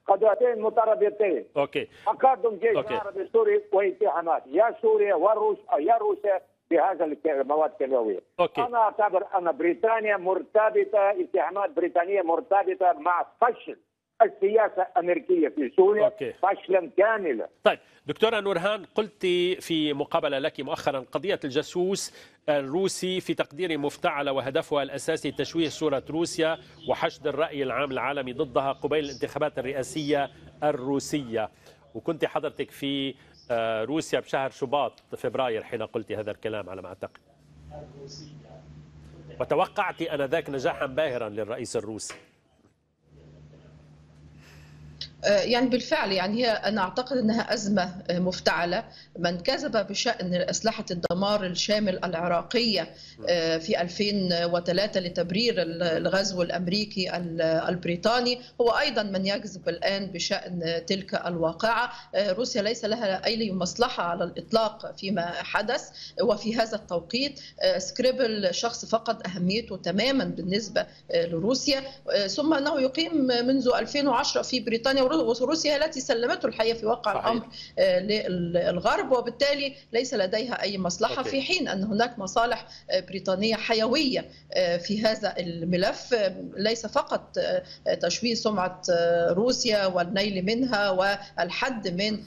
قضيتين مترابطتين okay. تقدم جيش العربي السوري واتهامات يا سوريا وروسيا يا روسيا بهذا المواد الكيماويه okay. أنا أعتبر أن بريطانيا مرتبطه اتهامات بريطانية مرتبطة مع فشل. السياسة الامريكيه في سوريا okay. فشلا كاملا طيب دكتورة نورهان قلت في مقابلة لك مؤخرا قضية الجاسوس الروسي في تقديري مفتعلة وهدفها الأساسي تشويه صورة روسيا وحشد الرأي العام العالمي ضدها قبيل الانتخابات الرئاسية الروسية. وكنت حضرتك في آه، روسيا بشهر شباط فبراير حين قلت هذا الكلام على ما أعتقد. وتوقعت آنذاك نجاحا باهرا للرئيس الروسي. يعني بالفعل يعني هي أنا أعتقد إنها أزمة آه، مفتعلة. من كذب بشأن أسلحة الدمار الشامل العراقية آه، في 2003 لتبرير الغزو الأمريكي البريطاني. هو أيضا من يكذب الآن بشأن تلك الواقعة. روسيا ليس لها أي مصلحة على الإطلاق فيما حدث وفي هذا التوقيت سكريبل شخص فقد أهميته تماما بالنسبة لروسيا. ثم أنه يقيم منذ 2010 في بريطانيا. وروسيا التي سلمته الحقيقة في واقع صحيح. الأمر آه، للغرب وبالتالي ليس لديها أي مصلحة okay. في حين أن هناك مصالح آه، بريطانية حيوية آه، في هذا الملف ليس فقط تشويه سمعة روسيا والنيل منها والحد من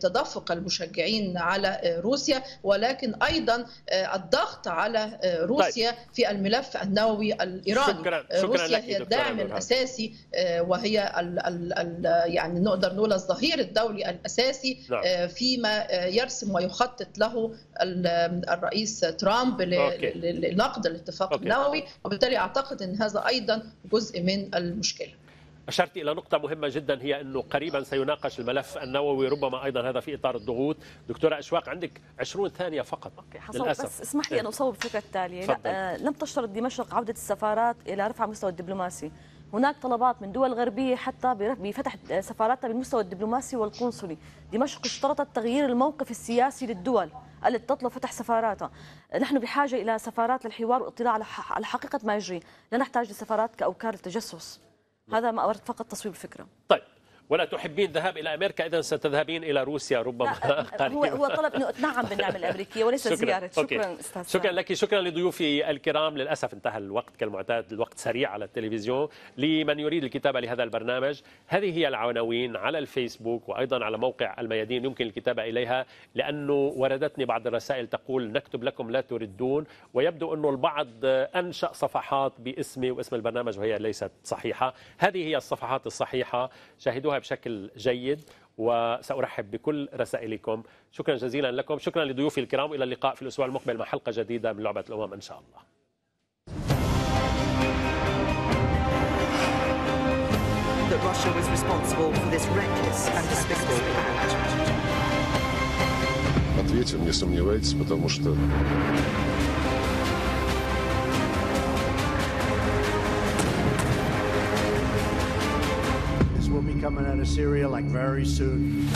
تدفق المشجعين على روسيا ولكن أيضا الضغط على روسيا طيب. في الملف النووي الإيراني شكرا. شكرا روسيا هي الداعم الأساسي وهي يعني نقدر نقول الظهير الدولي الأساسي نعم. آه، فيما آه، يرسم ويخطط له الرئيس ترامب لنقد الاتفاق أوكي. النووي. وبالتالي أعتقد إن هذا أيضا جزء من المشكلة. أشرت إلى نقطة مهمة جدا هي أنه قريبا سيناقش الملف النووي ربما أيضا هذا في إطار الضغوط. دكتورة أشواق عندك 20 ثانية فقط أوكي للأسف بس اسمح لي أن أصوب الفكرة التالية. لا آه لم تشترط دمشق عودة السفارات إلى رفع مستوى الدبلوماسي. هناك طلبات من دول غربية حتى بفتح سفاراتها بالمستوى الدبلوماسي والقنصلي. دمشق اشترطت تغيير الموقف السياسي للدول. التي تطلب فتح سفاراتها. نحن بحاجة إلى سفارات للحوار والاطلاع على حقيقة ما يجري. لا نحتاج لسفارات كأوكار التجسس هذا ما أردت فقط تصويب الفكرة. طيب. ولا تحبين الذهاب إلى أمريكا؟ اذا ستذهبين إلى روسيا ربما. هو هو طلب انه اتنعم بالنعمه الأمريكية وليس شكرا. زيارة. شكرا أستاذ شكرا لك. شكرا لضيوفي الكرام. للأسف انتهى الوقت كالمعتاد الوقت سريع على التلفزيون. لمن يريد الكتابة لهذا البرنامج هذه هي العناوين على الفيسبوك وأيضا على موقع الميادين. يمكن الكتابة إليها لأنه وردتني بعض الرسائل تقول نكتب لكم لا تردون ويبدو انه البعض أنشأ صفحات باسمي واسم البرنامج وهي ليست صحيحة. هذه هي الصفحات الصحيحة. شاهدوها بشكل جيد وسأرحب بكل رسائلكم شكرا جزيلا لكم شكرا لضيوفي الكرام إلى اللقاء في الأسبوع المقبل مع حلقة جديدة من لعبة الأمم إن شاء الله that Russia was responsible for this reckless and despicable act. Ответим, не сомневайтесь, потому что Assyria like very soon.